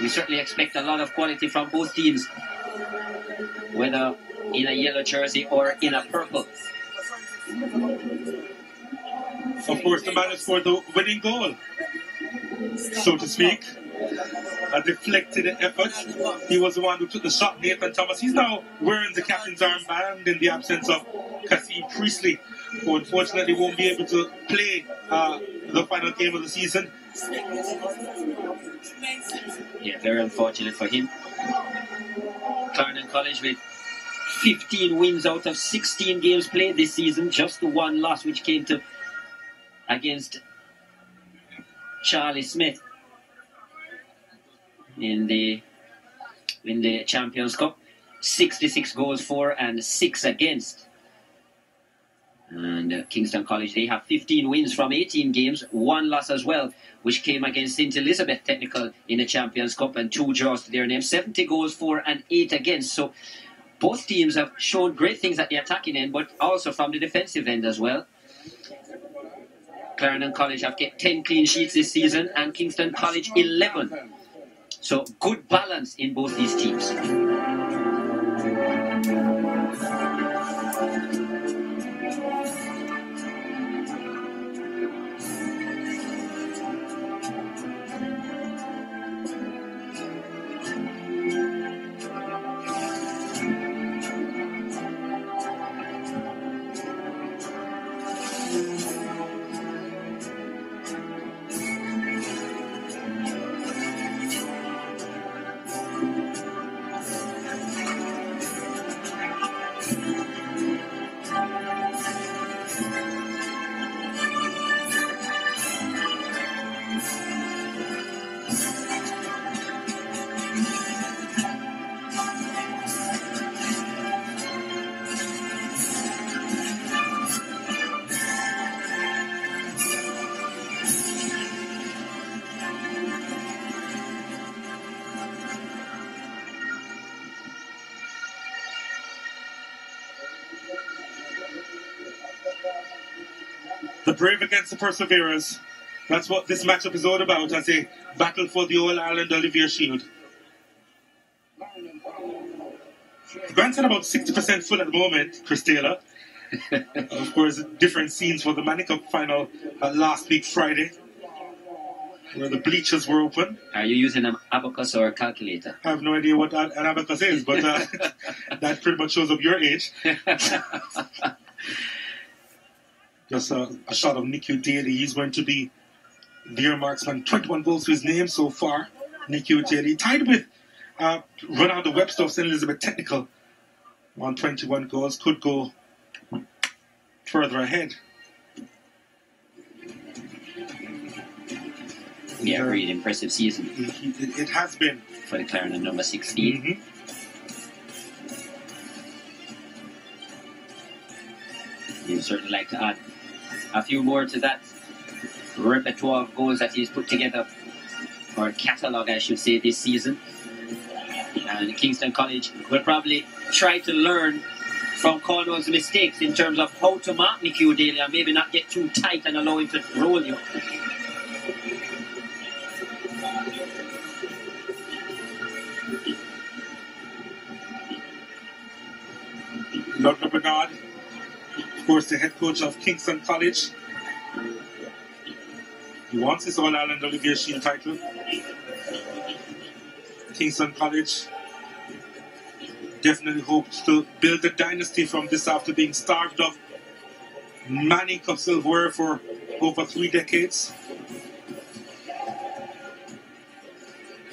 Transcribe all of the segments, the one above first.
we certainly expect a lot of quality from both teams, whether in a yellow jersey or in a purple. Of course, the man who scored the winning goal, so to speak. A deflected effort. He was the one who took the shot, Nathan Thomas. He's now wearing the captain's armband in the absence of Kasim Priestley, who unfortunately won't be able to play uh, the final game of the season. Yeah, very unfortunate for him. Clarendon College with 15 wins out of 16 games played this season, just the one loss which came to against Charlie Smith in the in the Champions Cup. 66 goals for and 6 against. And uh, Kingston College, they have 15 wins from 18 games, one loss as well, which came against St. Elizabeth Technical in the Champions Cup, and two draws to their name. 70 goals for and 8 against. So both teams have shown great things at the attacking end, but also from the defensive end as well. Clarendon College have kept 10 clean sheets this season, and Kingston College 11. So good balance in both these teams. Brave against the perseverers. That's what this matchup is all about as a battle for the All Island Olivier Shield. Granted, about 60% full at the moment, Chris Taylor. of course, different scenes for the Manning Cup final uh, last week, Friday, where the bleachers were open. Are you using an abacus or a calculator? I have no idea what an an abacus is, but uh, that pretty much shows up your age. Just a, a shot of Nicky Daly. He's going to be the Air Marksman. 21 goals to his name so far. Nicky Daly. Tied with uh, Ronaldo Webster of St. Elizabeth Technical on 21 goals. Could go further ahead. Yeah, really impressive season It, it, it has been. for the Clarendon number 16. Mhm. You'd certainly like to add a few more to that repertoire of goals that he's put together, or catalogue, I should say, this season. And Kingston College will probably try to learn from Cornwall's mistakes in terms of how to mark Nicky O'Daly and maybe not get too tight and allow him to roll you. Ludlow Bernard, course, the head coach of Kingston College. He wants his All Island Shield title. Kingston College definitely hopes to build a dynasty from this after being starved of Manning Cup silverware for over three decades.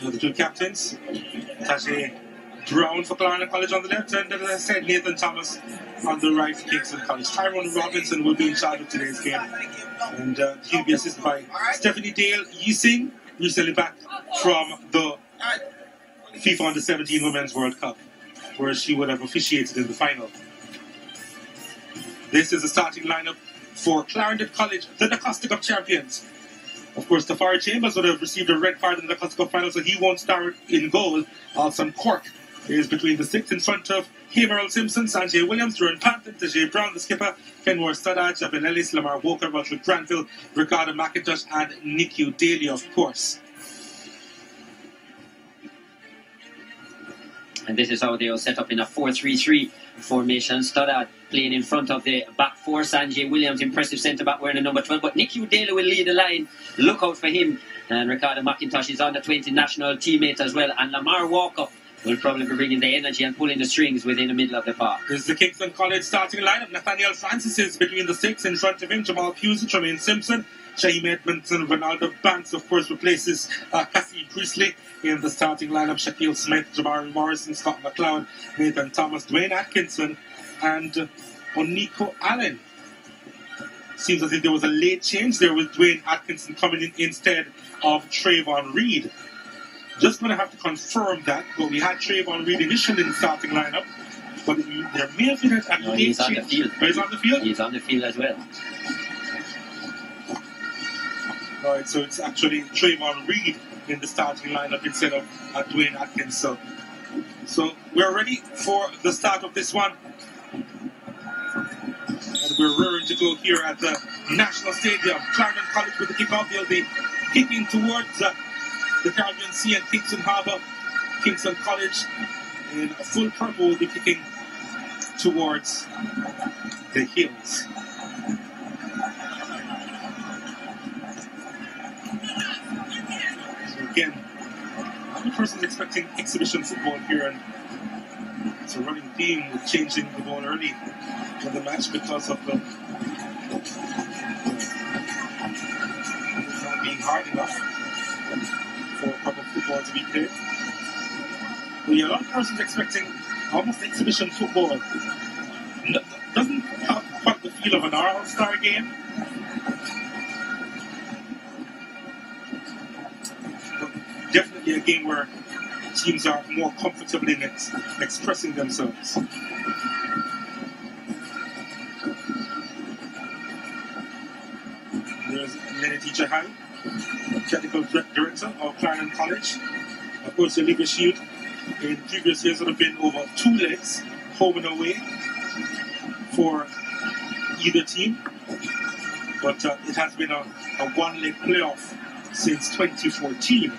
The two captains, Tajay Brown for Clarendon College on the left, and as I said, Nathan Thomas on the right for Kingston College. Tyrone Robinson will be in charge of today's game, and uh, he'll be assisted by Stephanie Dale Yee Sing, recently back from the FIFA Under 17 Women's World Cup, where she would have officiated in the final. This is the starting lineup for Clarendon College, the daCosta Cup champions. Of course, Tafari Chambers would have received a red card in the daCosta Cup final, so he won't start in goal. Alson Cork is between the six in front of him, Earl Simpson, Sanjay Williams, Duran Panton, Tajay Brown, the skipper, Kenmore Stoddard, Javin Ellis, Lamar Walker, Russell Granville, Ricardo McIntosh, and Nicky Daly, of course. And this is how they are set up in a 4-3-3 formation. Stoddard playing in front of the back four. Sanjay Williams, impressive centre back wearing the number 12. But Nicky Daly will lead the line. Look out for him. And Ricardo McIntosh is on the 20 national teammate as well. And Lamar Walker will probably be bringing the energy and pulling the strings within the middle of the park. This is the Kingston College starting lineup. Nathaniel Francis is between the six in front of him. Jamal Pusey, Tremaine Simpson, Shaheem Edmondson, Ronaldo Banks, of course, replaces uh, Cassie Priestley in the starting lineup. Shaquille Smith, Jabari Morrison, Scott McLeod, Nathan Thomas, Dwayne Atkinson, and uh, Oniko Allen. Seems as if there was a late change there with Dwayne Atkinson coming in instead of Trayvon Reed. Just going to have to confirm that, but we had Trayvon Reed initially in the starting lineup. But there may have been a, No, he's on the field. Oh, he's on the field? He's on the field as well. Right, so it's actually Trayvon Reed in the starting lineup instead of uh, Dwayne Atkins. So, so we're ready for the start of this one. And we're rearing to go here at the National Stadium. Clarendon College with the kickoff. They'll be kicking towards uh, the Caribbean Sea and Kingston Harbour. Kingston College in full purple will be kicking towards the hills. So again, the person expecting exhibition football here, and it's a running theme with changing the ball early in the match because of the not being hard enough for football to be played. But yeah, a lot of persons expecting almost exhibition football. No, doesn't have quite the feel of an All-Star game. Definitely a game where teams are more comfortable in ex- expressing themselves. There's Lenny Teacher High, Technical Director of Clarendon College. Of course, the Olivier Shield in previous years would have been over two legs, home and away, for either team. But uh, it has been a, a one leg playoff since 2014.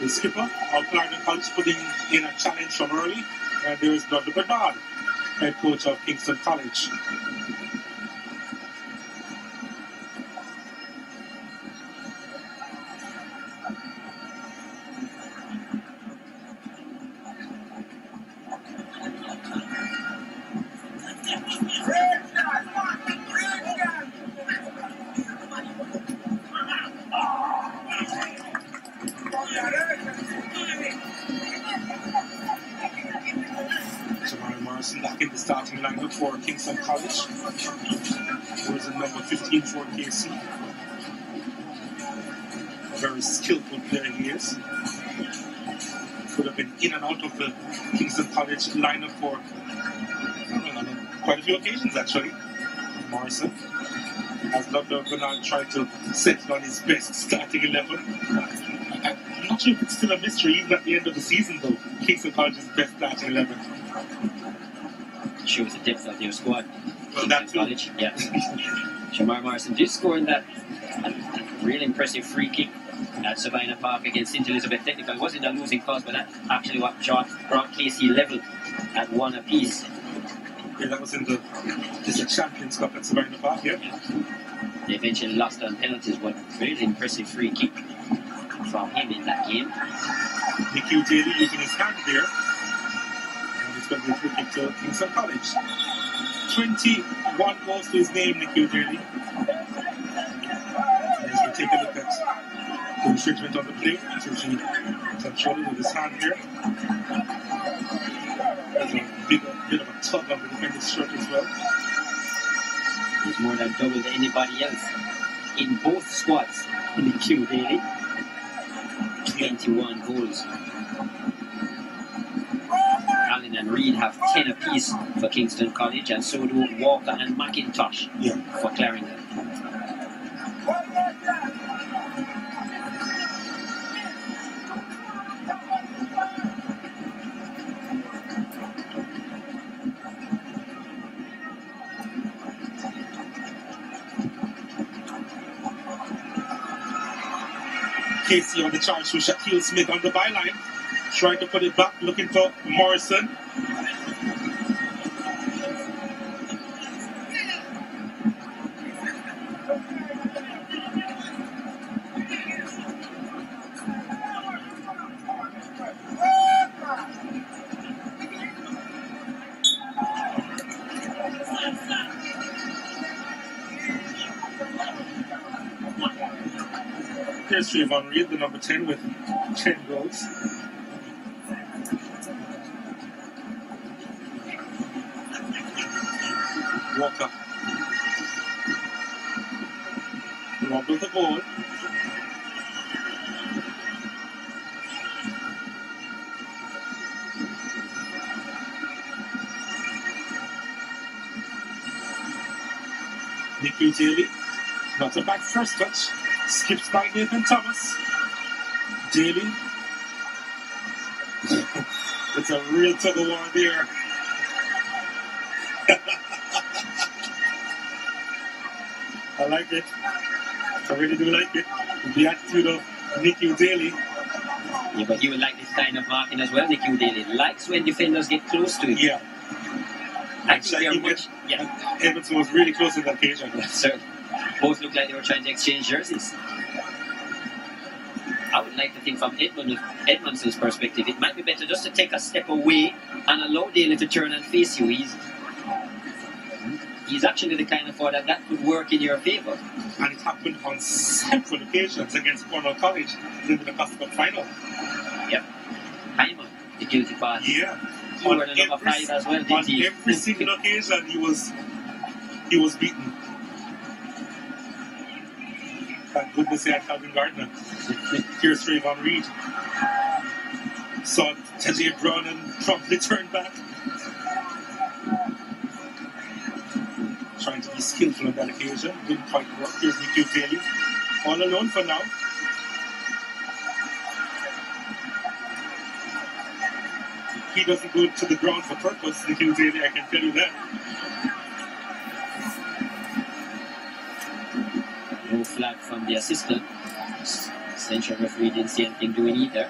The skipper of Clarendon College putting in a challenge from early, and there is Dr. Bernard, head coach of Kingston College. Kingston College. Was in number 15 for KC. A very skillful player he is. Could have been in and out of the Kingston College lineup for uh, quite a few occasions actually. Morrison has Ludlow Bernard tried to settle on his best starting 11. I- I'm not sure if it's still a mystery even at the end of the season though. Kingston College's best starting 11. Shows the depth of their squad. Well, that Kingston. College. Yeah. Shamar Morrison did score in that real impressive free kick at Savannah Park against St. Elizabeth Technical. It wasn't a losing cause, but that actually what brought, brought KC level at one apiece. Yeah, that was in the, the Champions Cup at Savannah Park, yeah. They eventually lost on penalties, but really impressive free kick from him in that game. Nicky Daly using his hand there. It's going to be free kick to Kingston College. 21 goals to his name, Nicky Daly. As we take a look at the infringement on the play, since he controlled it with his hand here. There's a big, bit of a tug on the defender's shirt as well. He's more than double than anybody else in both squads in the Q daily. 21 goals. Allen and Reed have 10 apiece for Kingston College, and so do Walker and McIntosh Yeah. for Clarendon. KC on the charge to Shaquille Smith on the byline. Trying to put it back, looking for Morrison. Here's Trayvon Reed, the number 10 with 10 goals. Walker. Wobble the ball. Nicky Daly. Not a bad first touch. Skips by Nathan Thomas. Daly. it's a real tug of war there. I like it. I really do like it. The attitude of Nicky Daly. Yeah, but he would like this kind of marking as well, Nicky Daly. Likes when defenders get close to him. Yeah. They're Shaggy much, yeah, Everton was really close in that occasion. so both look like they were trying to exchange jerseys. I would like to think from Edmund, Edmondson's perspective, it might be better just to take a step away and allow Daly to turn and face you. He's he's actually the kind of forward that that could work in your favour. And it happened on several occasions against Cornwall College in the Costa Cup final. Hyman, the guilty party. Yeah. He were the number five as well, on he? every single occasion he was he was beaten. Thank goodness he had Calvin Gardner. Here's Trayvon Reed. Saw Tajay Brown and promptly turned back. Trying to be skillful on that occasion. Didn't quite work. Here's Nicky Daly. All alone for now. He doesn't go to the ground for purpose, Daly, I can tell you that. No flag from the assistant. Central referee didn't see anything doing either.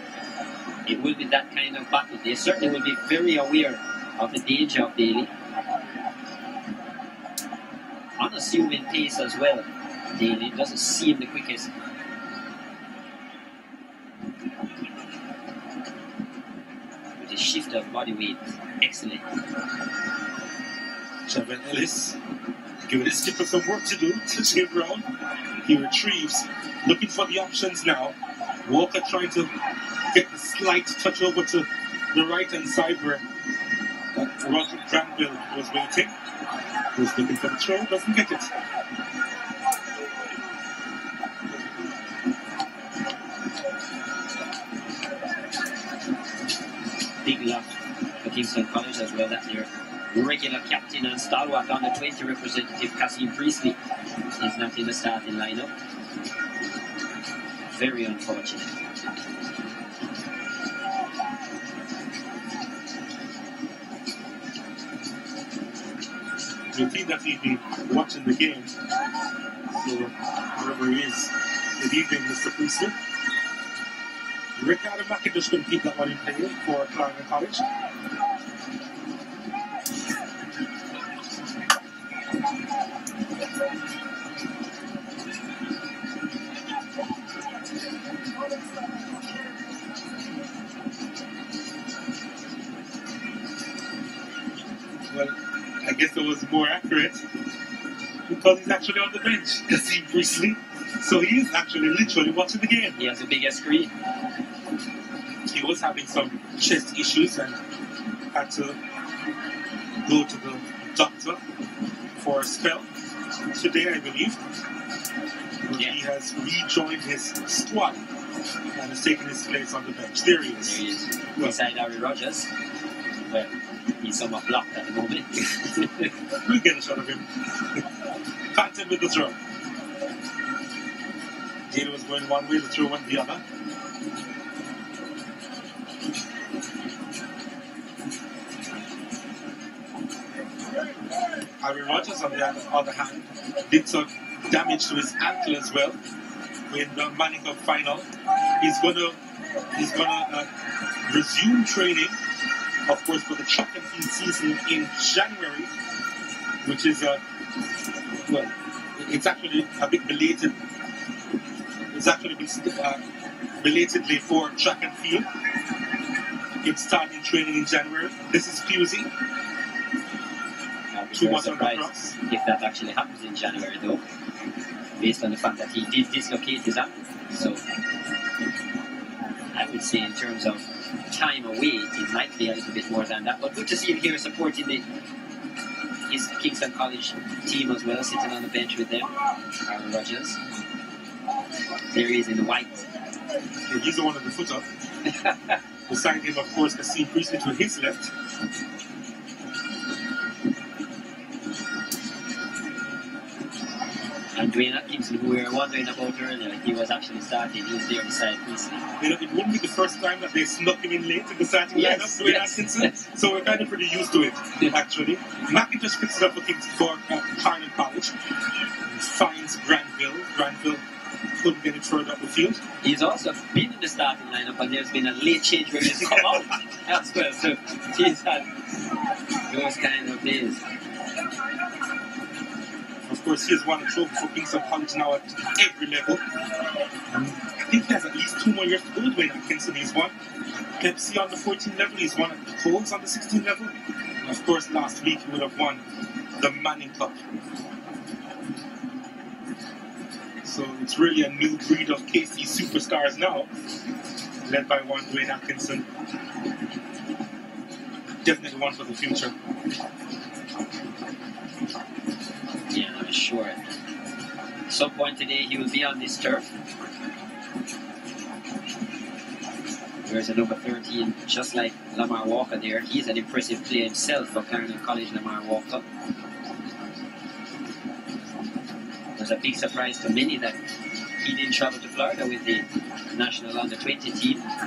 It will be that kind of battle. They certainly will be very aware of the danger of Daly. Unassuming pace as well. Daly doesn't seem the quickest. With a shift of body weight, excellent. Trevor Ellis giving his skipper some work to do to. He retrieves, looking for the options now. Walker trying to get the slight touch over to the right hand side where Roger Granville was waiting. For the throw, doesn't get it. big loss for Kingston College as well. That their regular captain and stalwart under 20 representative Cassie Priestley is not in the starting lineup. Very unfortunate. That he'd be watching the game. So, wherever he is, good evening, Mr. Priestley. Ricardo McIntosh going to keep that one in play for Clarendon College. Guess it was more accurate because he's actually on the bench, Cassie Priestley. So he is actually literally watching the game. He has a bigger screen. he was having some chest issues and had to go to the doctor for a spell today, I believe. Yeah. He has rejoined his squad and has taken his place on the bench. There he There is. he is, beside Harry Rogers. Well, he's somewhat blocked at the moment. We'll get a shot of him. Panton with the throw. Jada was going one way, the throw went the other. Harry Rogers, on the other hand, did some damage to his ankle as well in the Manning Cup final. he's gonna he's gonna uh, resume training, of course, for the track and field season in January, which is uh, well, it's actually a bit belated. It's actually uh, belatedly for track and field. It's starting training in January. This is Pusey. I'd be Too very much on the surprised if that actually happens in January, though, based on the fact that he did dislocate his arm. So I would say, in terms of time away, it might be a little bit more than that. But good to see him here supporting the his Kingston College team as well, sitting on the bench with them. Aaron Rodgers. There he is in the white. Yeah, he's the one on the footer. Beside him, of course, Kasim Priestley to his left. And Dwayne Atkinson, who we were wondering about earlier, he was actually starting. He was there beside Priestley. You know, it wouldn't be the first time that they snuck him in late in the starting Yes, lineup, Dwayne yes, Atkinson. yes. So we're kind of pretty used to it, actually. McIntosh picks it up for Kings for uh, Clarendon College. Finds Granville. Granville couldn't get it further up the field. He's also been in the starting lineup, and there's been a late change where he's come out as well. So he's had those kind of days. Of course, he has won a trophy for Kingston College now at every level. Um, I think he has at least two more years to go, Dwayne Atkinson. He's won Pepsi on the 14 level, he's won at Colts on the 16 level. And of course, last week he would have won the Manning Cup. So it's really a new breed of KC superstars now, led by one Dwayne Atkinson. Definitely one for the future. I'm sure. Some point today he will be on this turf. There's a number 13, just like Lamar Walker there. He's an impressive player himself for Clarendon College, Lamar Walker. It was a big surprise to many that he didn't travel to Florida with the national under 20 team. I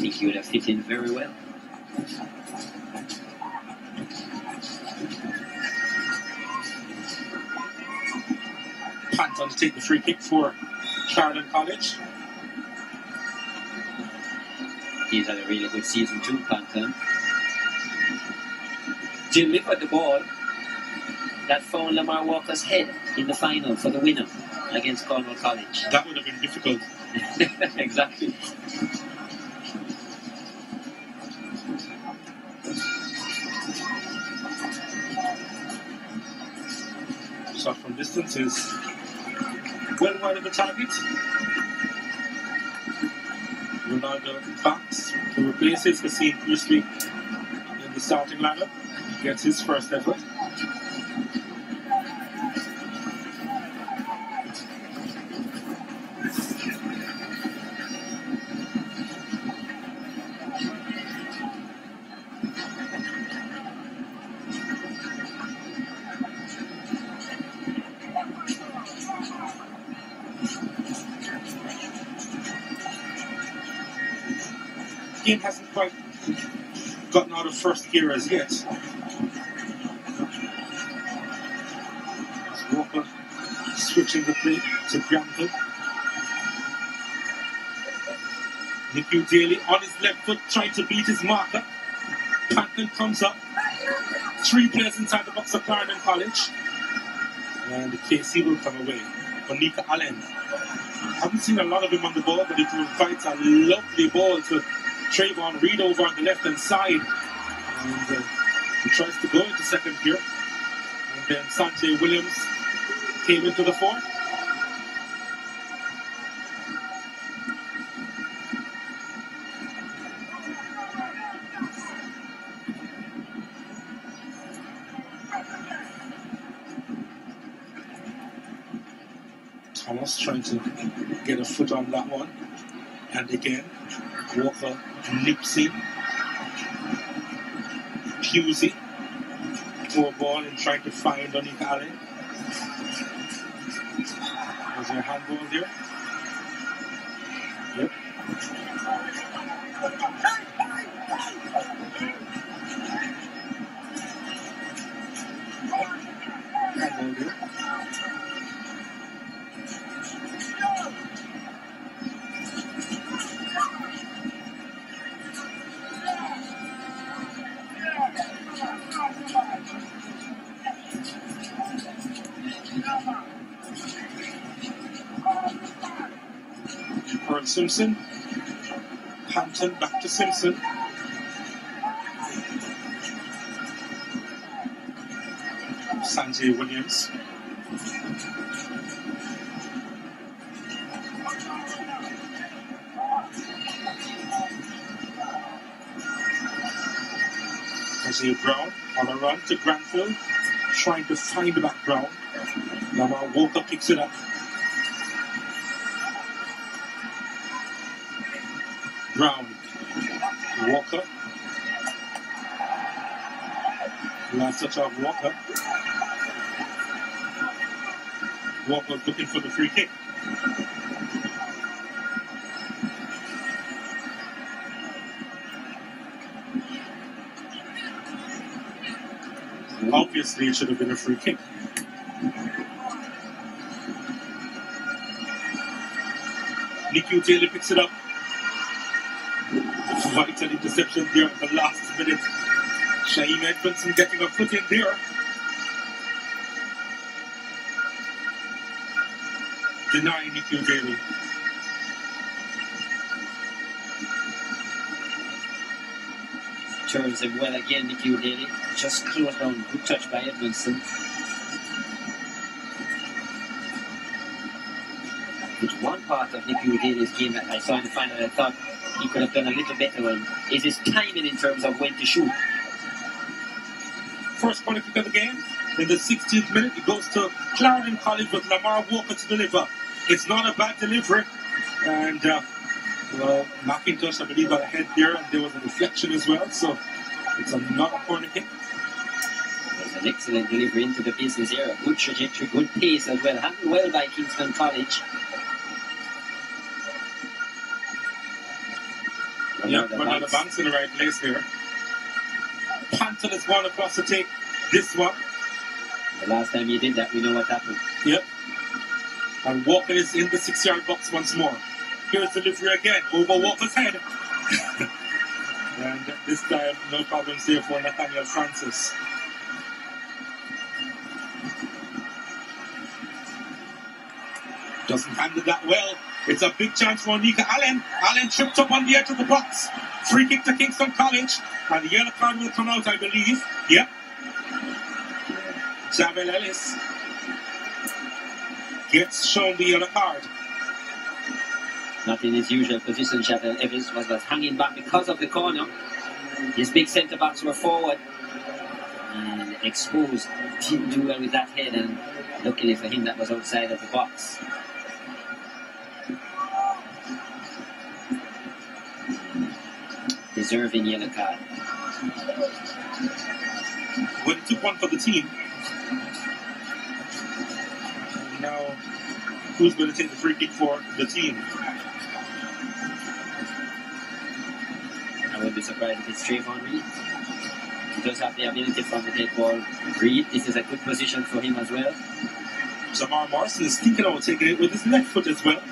think he would have fit in very well. Panton to take the free kick for Clarendon College. He's had a really good season too, Panton. Delivered the ball that found Lamar Walker's head in the final for the winner against Cornwall College. That would have been difficult. exactly. Shot from distance is well wide of the target. Ronaldo Banks to replace his Kasim Priestley in the starting lineup. Gets his first effort. Game hasn't quite gotten out of first gear as yet. As Walker switching the play to Granville. Nicky Daly on his left foot trying to beat his marker. Panton comes up. Three players inside the box of Clarendon College. And the KC will come away. Onika Allen. haven't seen a lot of him on the ball, but he provides a lovely ball to Trayvon Reed over on the left hand side. And uh, he tries to go into second gear. And then Sanjay Williams came into the fourth. Thomas trying to get a foot on that one. And again, Walker nips in. Pusey. Poor ball and trying to find Onika Allen. Was there a handball there? Yep. Simpson. Hampton back to Simpson. Sanjay Williams. Isaiah Brown on a run to Granville, trying to find the back Brown. Lamar Walker picks it up. Brown, Walker. Last touch Walker. Walker looking for the free kick. Obviously, it should have been a free kick. Nicky Taylor picks it up. Vital interception there at the last minute. Shaheem Edmondson getting a foot in there. Denying Nicky Daly. Turns him well again, Nicky Daly. Just closed down. Good touch by Edmondson. It's one part of Nicky Daly's game that I saw in the final I thought he could have done a little better on is his timing in terms of when to shoot. First point of the game. In the 16th minute, it goes to Clarendon College with Lamar Walker to deliver. It's not a bad delivery. And, uh, well, McIntosh, I believe, got ahead there, and there was a deflection as well. So it's another corner kick. There's an excellent delivery into the business here. Good trajectory, good pace as well. Handled well by Kingston College. Yeah, but now the bounce. bank's in the right place here. Panton is going across to take this one. The last time he did that, we know what happened. Yep. And Walker is in the six yard box once more. Here's delivery again over Walker's head. and this time, no problems here for Nathaniel Francis. Doesn't handle that well. It's a big chance for Nika Allen. Allen tripped up on the edge of the box. Free kick to Kingston College. And the yellow card will come out, I believe. Yep. Javel Ellis gets shown the yellow card. Not in his usual position, Javel Evans was, was hanging back because of the corner. His big centre backs were forward and exposed. Didn't do well with that head, and luckily for him, that was outside of the box. Deserving yellow card. Well, he took one for the team. Now, who's going to take the free kick for the team? I wouldn't be surprised if it's Trayvon Reed. He does have the ability from the dead ball. Reed, this is a good position for him as well. Jamar Morrison is thinking about taking it with his left foot as well.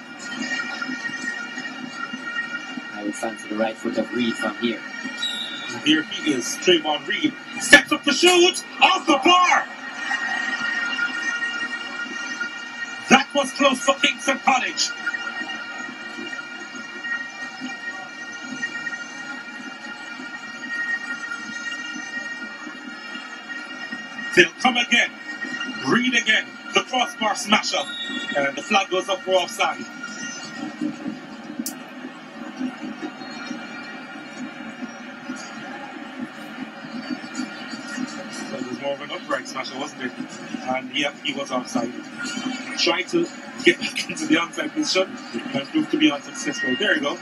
Would the right foot of Reed from here. Here he is, Trayvon Reed. Steps up the shoot! Off the bar! That was close for Kingston College. They'll come again. Reed again. The crossbar smash up. And the flag goes up for offside. Wasn't it? And yeah, he was outside. Tried to get back into the onside position and proved to be unsuccessful. There you go.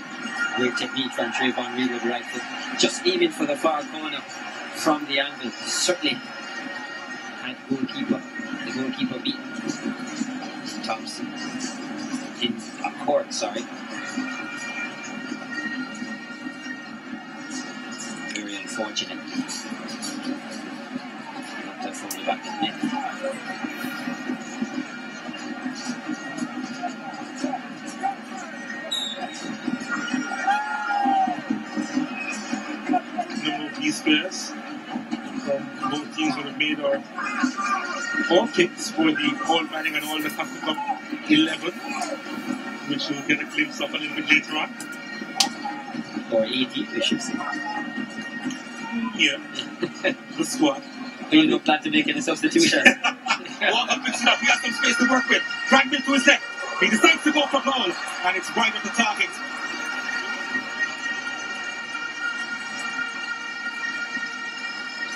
Great technique from Trayvon Reed right foot. Just aiming for the far corner from the angle. Certainly had goalkeeper, the goalkeeper beaten. Thompson. In a court, sorry. Very unfortunate. Not to from the back of the net. number of these players from both teams would have made our four kicks for the All Manning and All the Cup 11. which we'll get a glimpse of a little bit later on. Or 80, we should say. Yeah, the squad. We no plan to make any substitution. Walker picks it up. He has some space to work with. Brandon to his left. He decides to go for goal, and it's right at the target.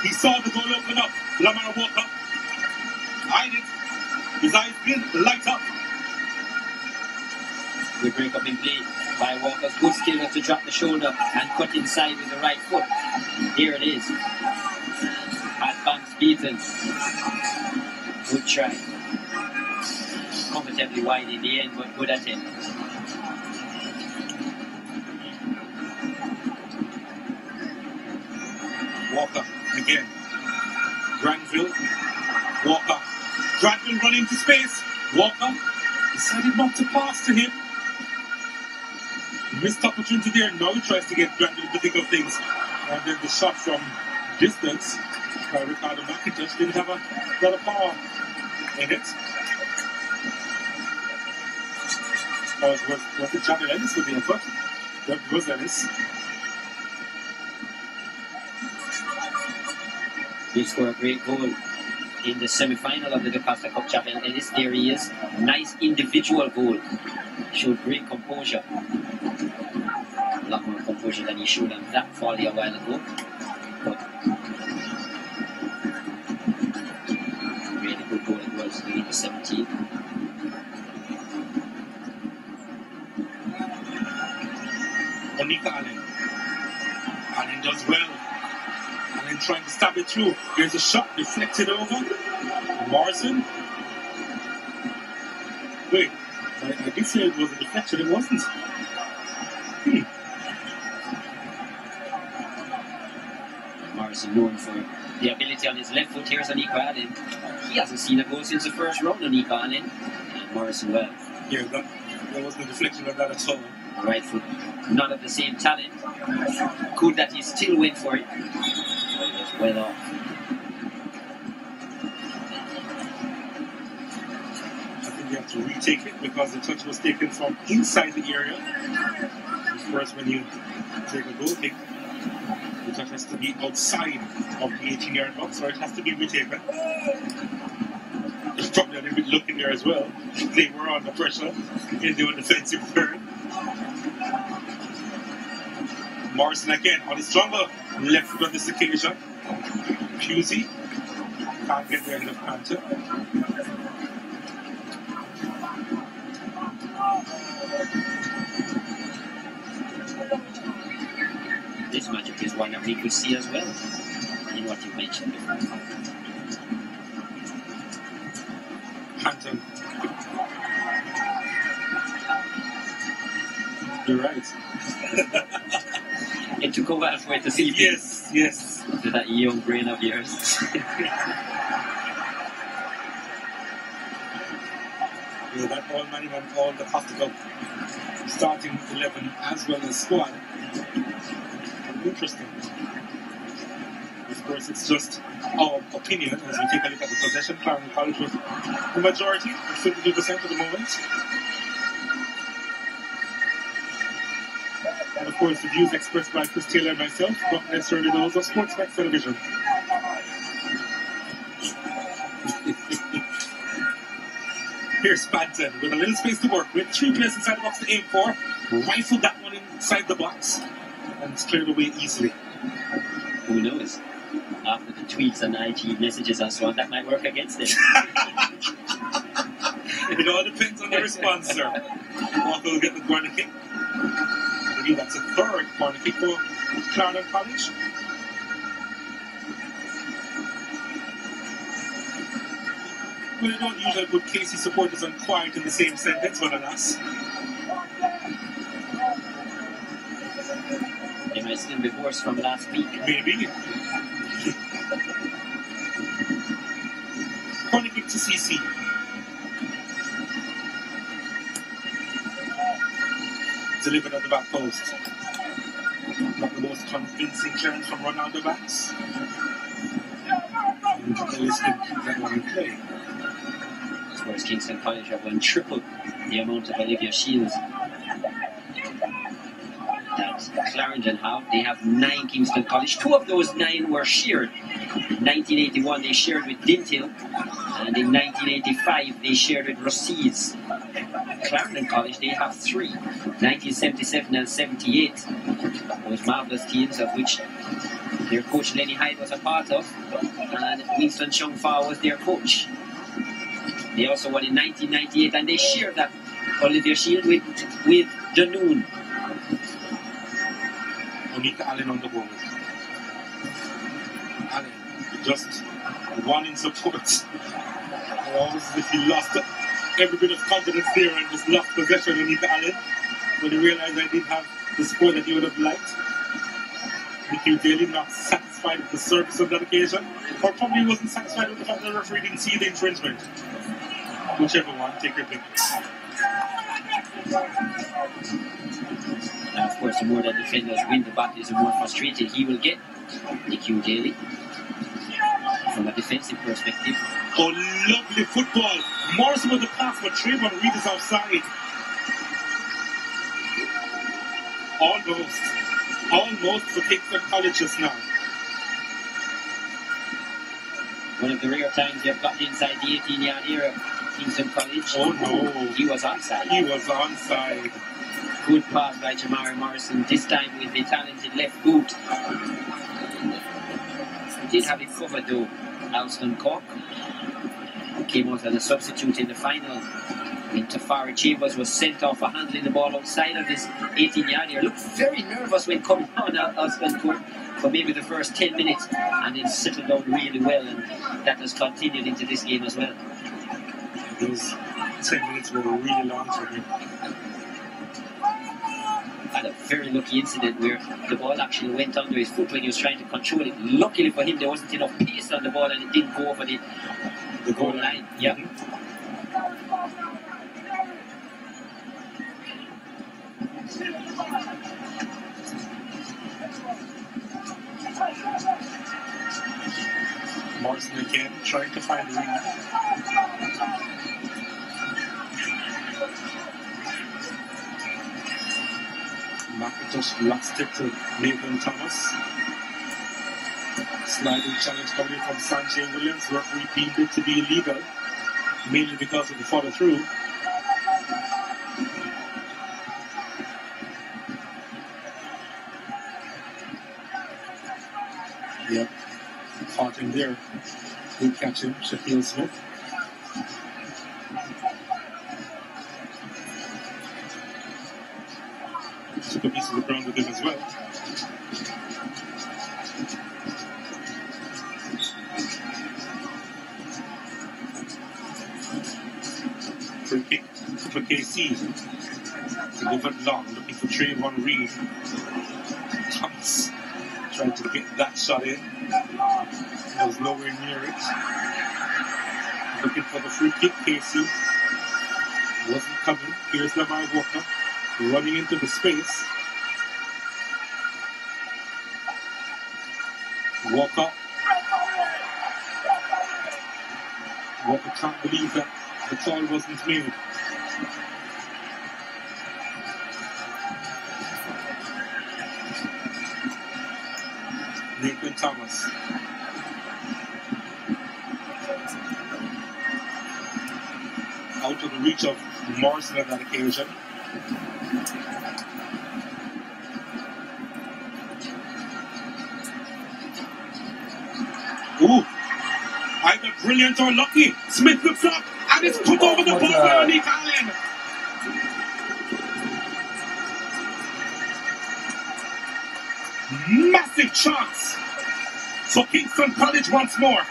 He saw the goal open up. Lamar Walker eyed it. His eyes did light up. we break up in play by Walker's good skill to drop the shoulder and cut inside with the right foot. Here it is. At beaten. Good try. Comfortably wide in the end, but good attempt. Walker again. Granville. Walker. Granville running into space. Walker decided not to pass to him. Missed opportunity there. Now he tries to get Granville to think of things. And then the shot from distance by Ricardo McIntosh didn't have a lot of power in it. Oh, was, was it Javier Ellis with the effort? That was Ellis. He scored a great goal in the semi-final of the DeCosta Cup Champion. This there he is. Nice individual goal. Showed great composure. A lot more composure than he showed on that volley a while ago. But it was in the 17. Onika Allen. Allen does well. Allen trying to stab it through. Here's a shot deflected over. Morrison. Wait, I, I did say it was a deflection, it wasn't. Hmm. Morrison known for the ability on his left foot. Here's Anika Allen. He hasn't seen a goal since the first round, Anika Allen. And Morrison well. Yeah, that, there wasn't a deflection of that at all. right foot. Not of the same talent. Good that he still went for it. But was well off. I think you have to retake it because the touch was taken from inside the area. Of course, when you take a goal kick, the touch has to be outside of the 18 yard box, so it has to be retaken. There's probably little bit lucky there as well. They were under pressure in the defensive third. Morrison again on his stronger left foot on this occasion. Pusey can't get there the Panther. This matchup is one that we could see as well in what you mentioned before. A while to see Yes, yes. to that young brain of yours. Yeah, that all manning and all the Costa starting with 11 as well as squad. Interesting. Of course, it's just our opinion as we take a look at the possession. Clarendon College with the majority, at 52% at the moment. Course, the views expressed by Chris Taylor and myself, not necessarily those of Sportsmax Television. Here's Spanton with a little space to work with. Three players inside the box to aim for. Rifle that one inside the box. And it's cleared away easily. Who knows? After the tweets and IG messages and so on, that might work against them. It all depends on the response, sir. Walker will get the corner kick. That's a third corner kick for Clarendon College. You don't usually put KC supporters on quiet in the same sentence, but alas. They might still be worse from last week. Maybe. Kick to CC. Delivered at the back post. Not the most convincing clearance from Ronaldo Banks. And can keep. Whereas Kingston College have won triple the amount of Olivier Shields that Clarendon have. They have nine Kingston College. Two of those nine were shared. In 1981, they shared with Dinthill, and in 1985, they shared with Rossies. Clarendon College, they have three 1977 and 78. Those marvelous teams, of which their coach Lenny Hyde was a part of, and Winston Chung Fa was their coach. They also won in 1998, and they shared that Olivier Shield with, with Dunoon. Monica Allen on the board. Allen just one in support. He lost every bit of confidence there and just lost possession in Monica Allen when he realized I didn't have the score that he would have liked. Nicky Daly not satisfied with the service on that occasion, or probably wasn't satisfied with the fact that the referee didn't see the infringement. Whichever one, take your pick. The more that defenders win the battles, the more frustrated he will get. Nicky Daly. From a defensive perspective. Oh, lovely football. Morrison with the pass, but Trayvon Reed is outside. Almost. Almost for Kingston College just now. One of the rare times they've got inside the 18 yard area Kingston College. Oh no. He was onside. He was onside. Good pass by Jamari Morrison, this time with the talented left boot. He did have it covered though. Alston Cork came out as a substitute in the final. When Tafari Chambers was sent off for handling the ball outside of his 18 yard area. Looked very nervous when coming on Alston Cork for maybe the first 10 minutes and then settled down really well and that has continued into this game as well. Those 10 minutes were really long for him. Had a very lucky incident where the ball actually went under his foot when he was trying to control it. Luckily for him, there wasn't enough pace on the ball and it didn't go over the, the goal line. Yeah. Morrison again trying to find Reed. McIntosh lost it to Nathan Thomas. Sliding challenge coming from Sanjay Williams. Referee deemed it to be illegal, mainly because of the follow through. Yep, caught him there. Good catch him, Shaquille Smith. Took a piece of the ground with him as well. Kick for KC. Delivered long, looking for Trayvon Reed. Thomas trying to get that shot in. Was nowhere near it. Looking for the free kick, KC. Wasn't coming. Here's Lamar Walker running into the space. Walker. Walker can't believe that the call wasn't made. Nathan Thomas. Out of the reach of Morrison on that occasion. Either brilliant or lucky. Smith looks up and it's put over the my bar by Monique Allen. Massive chance for Kingston College once more.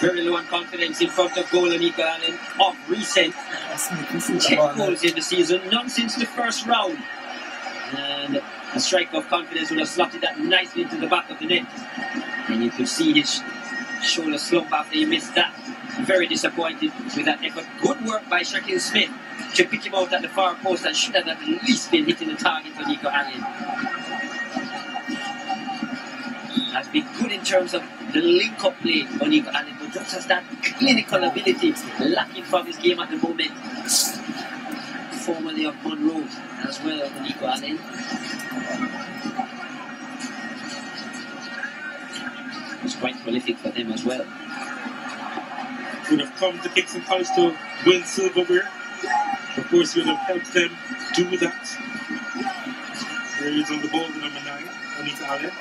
Very low on confidence in front of goal Nico Allen of recent. Smith, you 10 goals in the season, none since the first round. And a strike of confidence would have slotted that nicely into the back of the net. And you could see his shoulder slump after he missed that. Very disappointed with that effort. Good work by Shaquille Smith to pick him out at the far post and should have at least been hitting the target for Nico Allen. has been good in terms of the link up play on Nico Allen, but just has that clinical ability lacking from his game at the moment. Formerly of Monroe as well, Nico Allen. Was quite prolific for them as well. Would have come to Kingston College to win silverware. Of course, would have helped them do that. There is on the ball, the number nine, Anika Allen.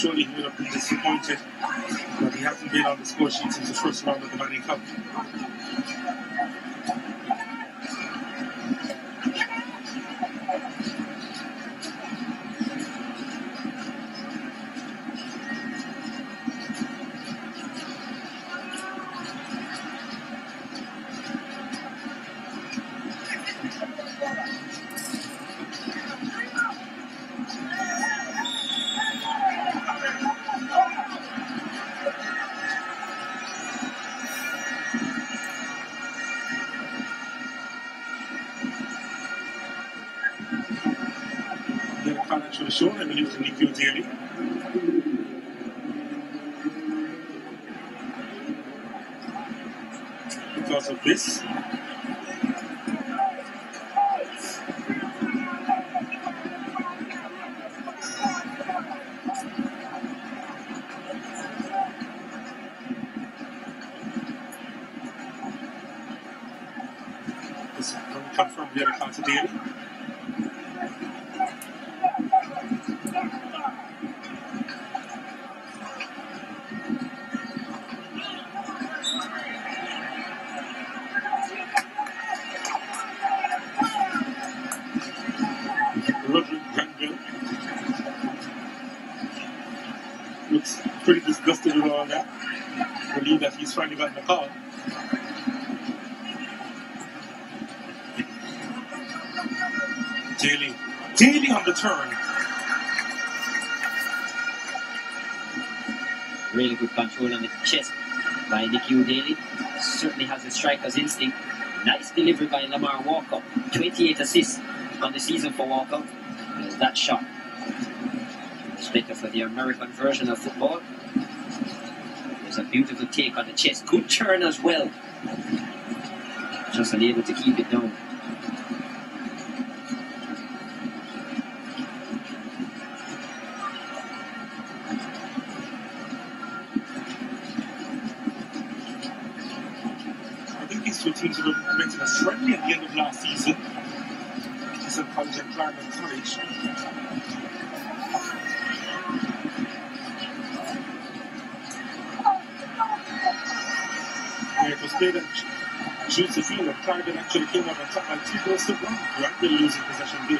surely he would have been disappointed that he hasn't been on the score sheet since the first round of the Manning Cup. Control on the chest by Nicky Daly. Certainly has a striker's instinct. Nice delivery by Lamar Walker. 28 assists on the season for Walker. That shot. It's better for the American version of football. There's a beautiful take on the chest. Good turn as well. Just unable to keep it down. College and it was played at Josephine and Clarendon actually came up on top by two goals to one. Granville losing possession there.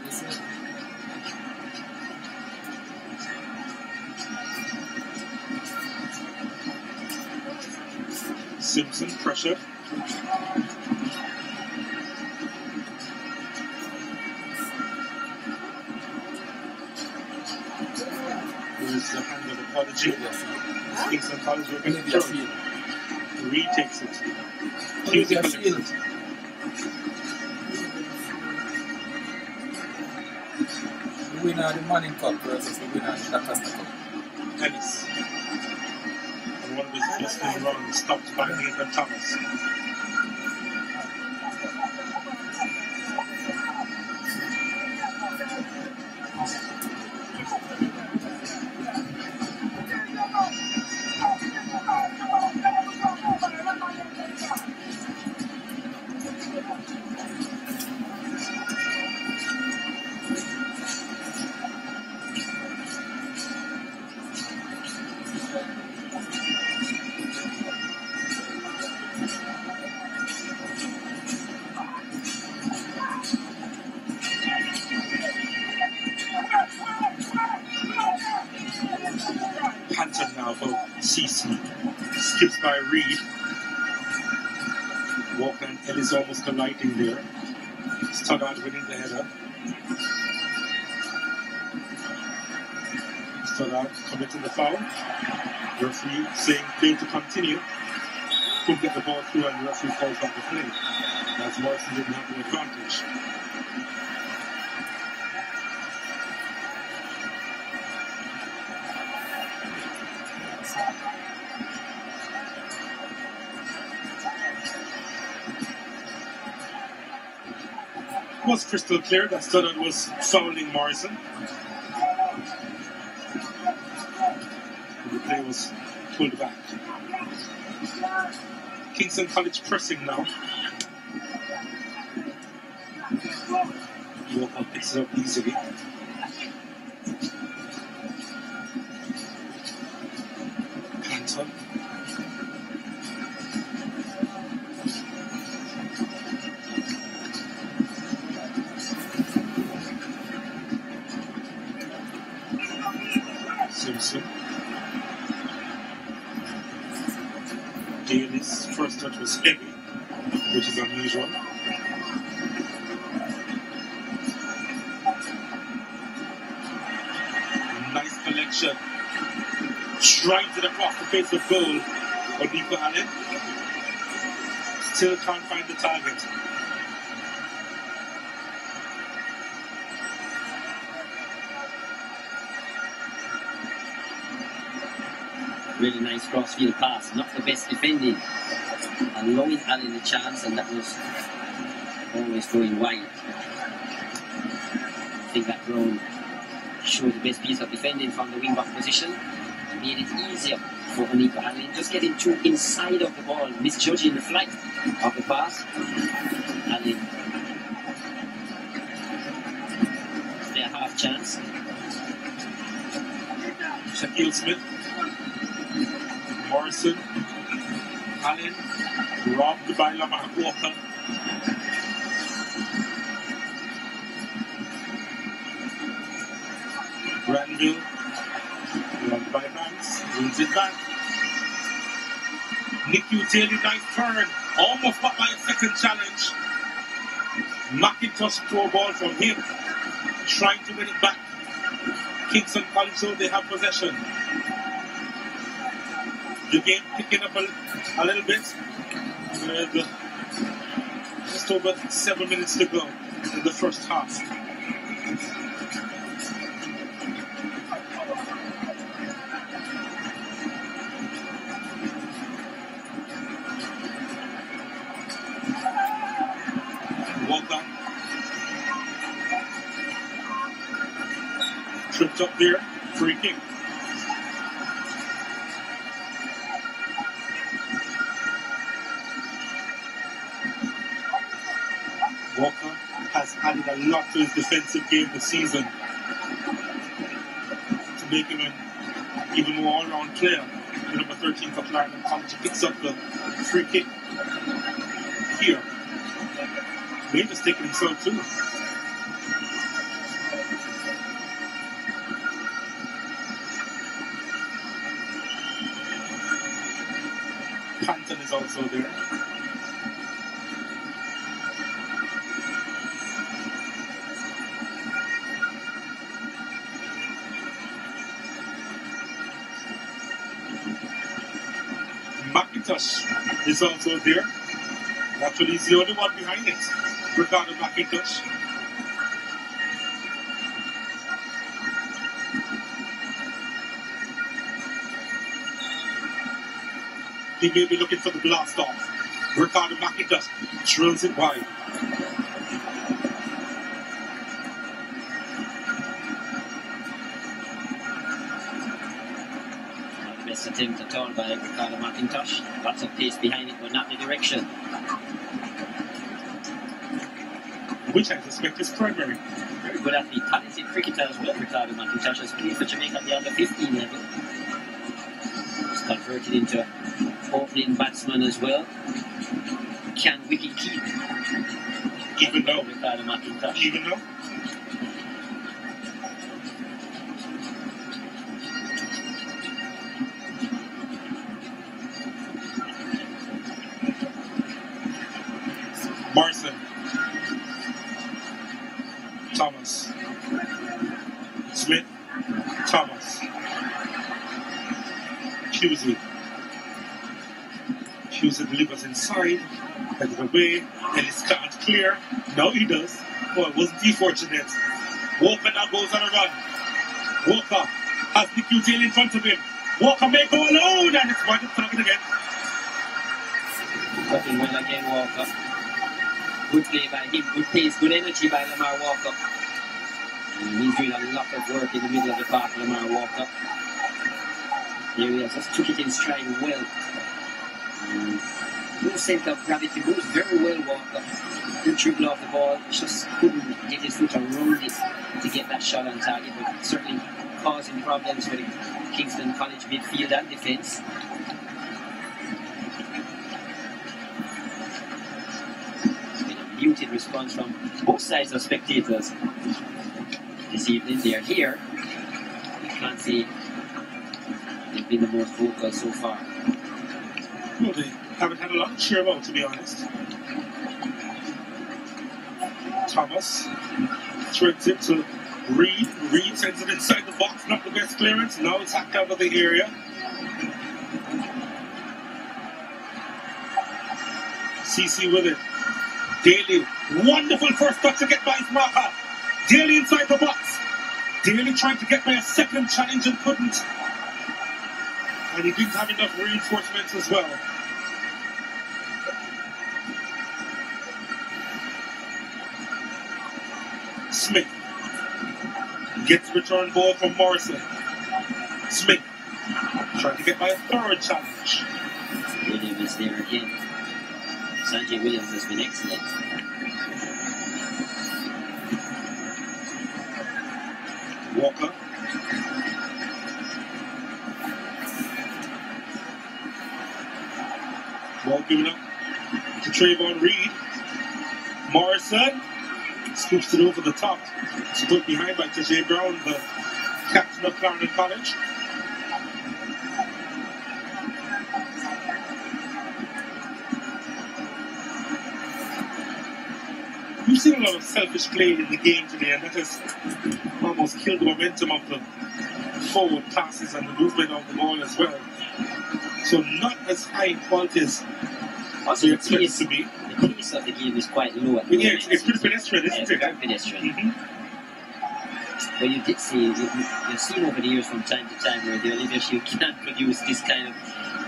Simpson, pressure. The hand of apology. Kingston College will get Olivia it. Field. Retakes it. Cusick Field. collects winner of the Manning Cup versus the winner of the Cup? Tennis. His stopped by Nathan Thomas. Continue. Couldn't get the ball through and the referee calls back the play. why she didn't have the advantage. It was crystal clear that Stoddard was fouling Morrison. The play was pulled back. Kingston College pressing now. Walker picks it up easily. It across the face of goal. Onico Allen. Still can't find the target. Really nice crossfield pass. Not the best defending. Allowing Allen a chance, and that was always going wide. I think that Brown showed the best piece of defending from the wing back position. Made it easier for Onika Allen. Just getting too inside of the ball, misjudging the flight of the pass. Allen. Their half chance. Shaquille Smith. Morrison. Allen. Robbed by Lamar Walker. Granville. Wins it back. Nicky Daly, nice turn. Almost got by a second challenge. McIntosh throw ball from him. Trying to win it back. Kingston so they have possession. The game picking up a, a little bit. With just over seven minutes to go in the first half. Up there, free kick. Walker has added a lot to his defensive game this season to make him an even more all-round player. The number 13 for Clarendon College picks up the free kick here. May just taking himself too. Also there. McIntosh is also there. Actually, he's the only one behind it. Ricardo McIntosh. He may be looking for the blast off. Ricardo McIntosh drills it wide. Best attempt at all by Ricardo McIntosh. Lots of pace behind it, but not the direction. which I suspect is primary. Very good athlete, talented cricketer as well, Ricardo McIntosh has played for Jamaica at the under 15 level. Was converted into opening batsman as well. Can wicket keep? Even though, McIntosh. even though, away, Ellis can't clear. Now he does. Boy, wasn't he fortunate? Walker now goes on a run. Walker has the QTL in front of him. Walker may go alone, and it's Martin target again. Cutting well again, Walker. Good play by him, good pace, good energy by Lamar Walker. And he's doing a lot of work in the middle of the park, Lamar Walker. There he is, just took it in stride well. And no center of gravity, moves very well, Walker. Good dribble off the ball, just couldn't get his foot around it to get that shot on target, but certainly causing problems for the Kingston College midfield and defence. muted response from both sides of spectators this evening. They are here. You can't see they've been the most vocal so far. Well, haven't had a lot to cheer to be honest. Thomas threads it to Reed. Reed sends it inside the box, not the best clearance. Now it's hacked out of the area. CC with it. Daly, wonderful first touch to get by his marker. Daly inside the box. Daly trying to get by a second challenge and couldn't. And he didn't have enough reinforcements as well. Smith gets the return ball from Morrison. Smith trying to get by a third challenge. Williams is there again. Sanjay Williams has been excellent. Walker. Ball given up to Trayvon Reed. Morrison scoops it over the top. Stood behind by Tajay Brown, the captain of Clarendon College. We've seen a lot of selfish play in the game today, and that has almost killed the momentum of the forward passes and the movement of the ball as well. So not as high quality as we expect it to be. The pace of the game is quite low at the Yeah, moment. it's, pretty pedestrian, Yeah, isn't it's it? very pedestrian. Mhm. But you did see, you, you've seen over the years from time to time where the Olivier Shield can produce this kind of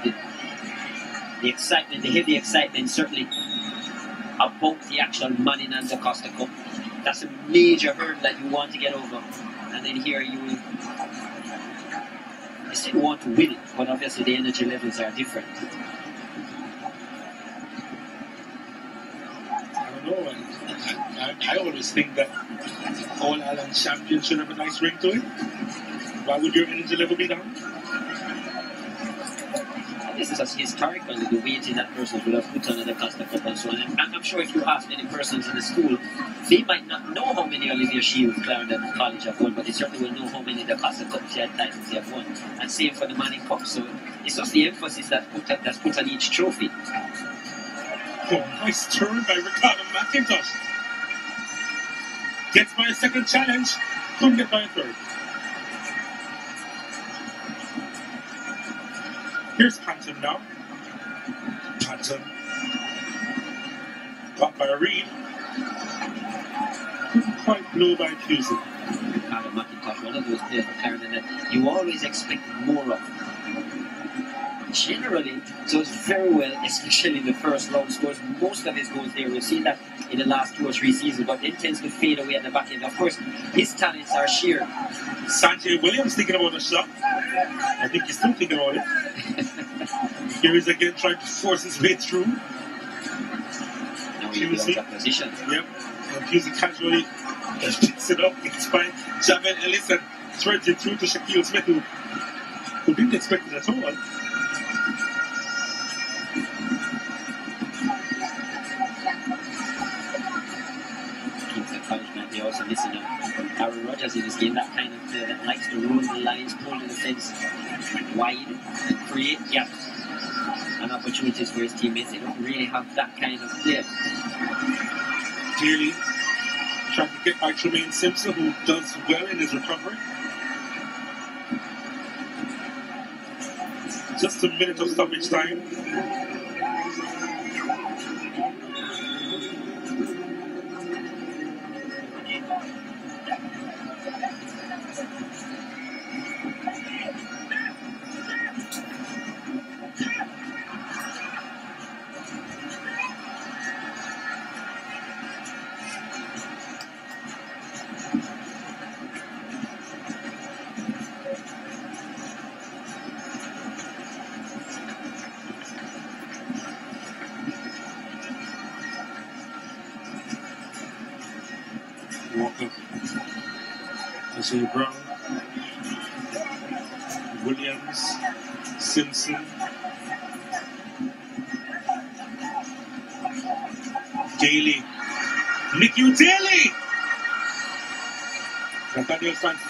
the, the excitement, the heavy excitement, certainly about the actual Manning and the Costa Cup. That's a major hurdle that you want to get over. And then here you you still want to win it, but obviously the energy levels are different. I don't. I, I, I always think that all Island champions should have a nice ring to it. Why would your energy level be down? This is as historical the weighting that persons would have put on the Costa Cup and so on. And I'm sure if you ask any persons in the school, they might not know how many Olivier Shields Clarendon College have won, but they certainly will know how many daCosta Cup titles they have won. And same for the Manning Cup. So it's just the emphasis that put that's put on each trophy. Oh, nice turn by Ricardo McIntosh. Gets by a second challenge, couldn't get by a third. Here's Panton now. Panton. Got by a Reed. Couldn't quite blow by Cusick. Ricardo McIntosh, one of those players Clarendon that you always expect more of. Generally does very well, especially in the first round. Scores most of his goals there. We've seen that in the last two or three seasons, but it tends to fade away at the back end. Of course, his talents are sheer. Sanjay Williams thinking about a shot. I think he's still thinking about it. Here he's again trying to force his way through. Now he Seriously? out of position. Yep. And Hughes casually picks it up. It's by Javel Ellis and threads it through to Shaquille Smith, who, who didn't expect it at all. Be also missing out. Aaron Rodgers in this game, that kind of player that likes to run the lines, pull the defense wide, and create gaps and opportunities for his teammates. They don't really have that kind of player. Clearly trying to get by Tremaine Simpson, who does well in his recovery. Just a minute of stoppage time.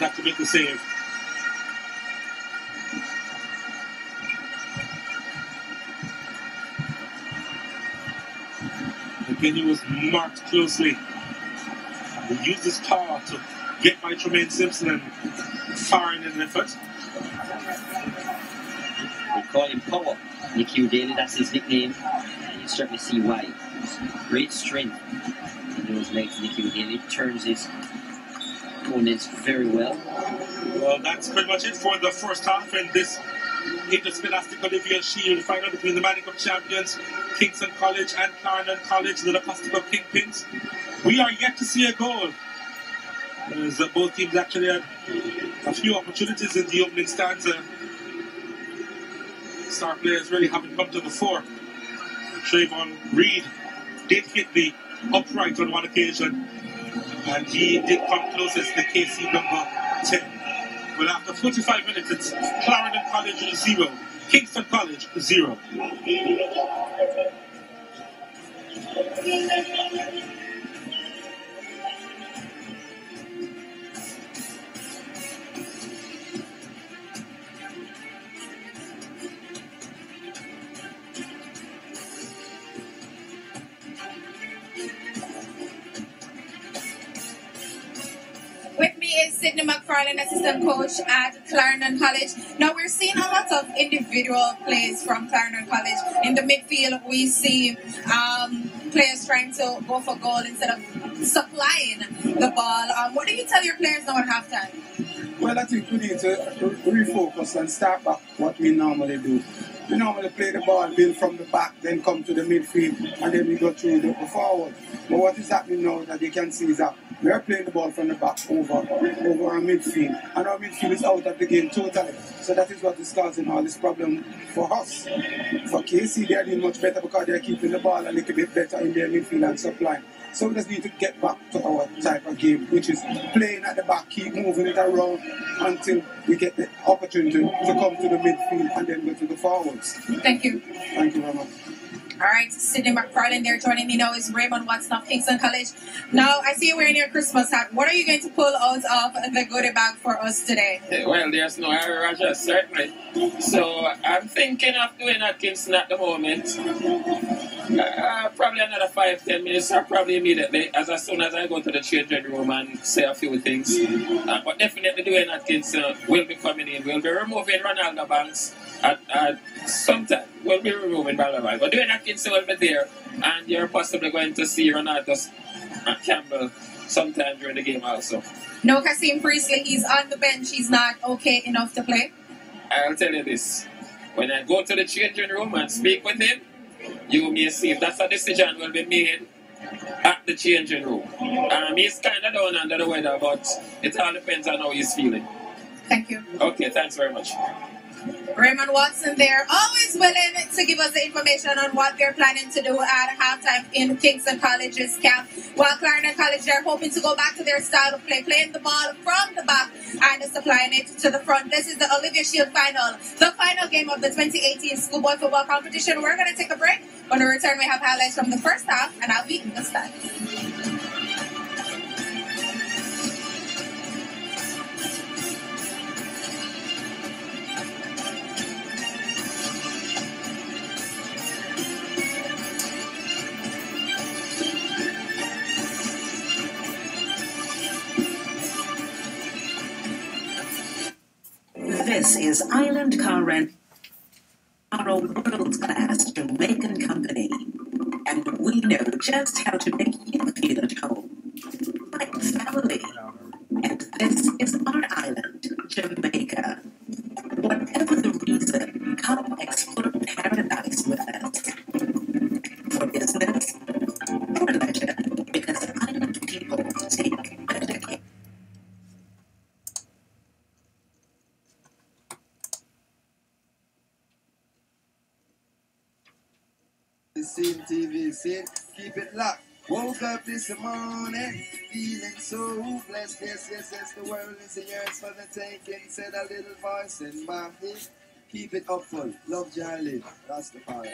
To make the save. He was marked closely. He used his power to get by Tremaine Simpson and fire in an effort. They call him Power. Nicky Daly, that's his nickname. And you certainly see why. Great strength in those legs. Nicky Daly turns his opponents very well. Well, that's pretty much it for the first half in this Interscholastic Olivier Shield final between the Manning Cup champions, Kingston College and Clarendon College, the daCosta Cup Kingpins. We are yet to see a goal. As both teams actually had a few opportunities in the opening stanza. Star players really haven't come to the fore. Trayvon Reed did hit the upright on one occasion, and he did come closest to KC number 10. Well, after 45 minutes, it's Clarendon College 0, Kingston College 0. Sydney McFarlane, assistant coach at Clarendon College. Now we're seeing a lot of individual plays from Clarendon College. In the midfield, we see um, players trying to go for goal instead of supplying the ball. Um, what do you tell your players now at halftime? Well, I think we need to refocus and start back what we normally do. We normally play the ball, build from the back, then come to the midfield, and then we go through the, forward. But what is happening now that you can see is that we are playing the ball from the back over over our midfield, and our midfield is out of the game totally. So that is what is causing all this problem for us. For KC, they are doing much better because they are keeping the ball a little bit better in their midfield and supplying. So we just need to get back to our type of game, which is playing at the back, keep moving it around until we get the opportunity to come to the midfield and then go to the forwards. Thank you. Thank you very much. All right, Sydney McFarlane there joining me now is Raymond Watson of Kingston College. Now, I see you wearing your Christmas hat. What are you going to pull out of the goodie bag for us today? Well, there's no Harry Rogers, certainly. So I'm thinking of doing Atkinson at the moment. Uh, probably another five, ten minutes, or probably immediately, as, as soon as I go to the changing room and say a few things. Uh, but definitely doing Atkinson will be coming in. We'll be removing Ronaldo Banks at, at some time. We'll be removing Ronaldo Banks. But doing Atkinson will be there, and you're possibly going to see Ronaldo uh, Campbell sometime during the game also. No, Kasim Priestley, he's on the bench. He's not okay enough to play. I'll tell you this. When I go to the changing room and speak with him, you may see if that's a decision will be made at the changing room. Um, he's kind of down under the weather, but it all depends on how he's feeling. Thank you. Okay, thanks very much. Raymond Watson there, always willing to give us the information on what they're planning to do at halftime in Kingston College's camp. While Clarendon College, they're hoping to go back to their style of play, playing the ball from the back and supplying it to the front. This is the Olivier Shield final, the final game of the 2018 schoolboy football competition. We're going to take a break. When we return, we have highlights from the first half, and I'll be in the stand. This is Island Car Rent, our world class Jamaican company, and we know just how to make you feel at home, like family. And this is our island, Jamaica. Whatever the reason, come explore paradise with us. For business or pleasure, because island people take better care. Scene Scene, keep it locked. Woke up this morning, feeling so blessed. Yes, yes, yes, the world is yours for the taking. Said a little voice in my head. Keep it upful. Love Charlie. That's the power.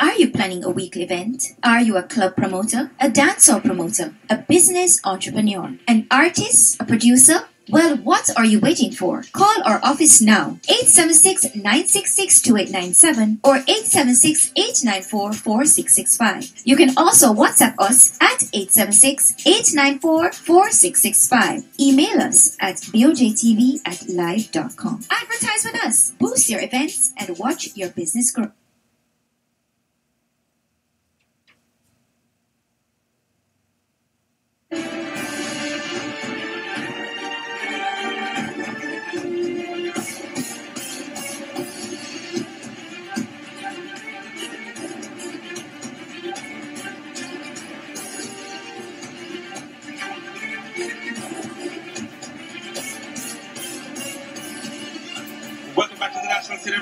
Are you planning a weekly event? Are you a club promoter, a dancehall promoter, a business entrepreneur, an artist, a producer? Well, what are you waiting for? Call our office now 876 966 2897 or 876 894 4665. You can also WhatsApp us at 876 894 4665. Email us at bojtv at live.com. Advertise with us, boost your events, and watch your business grow.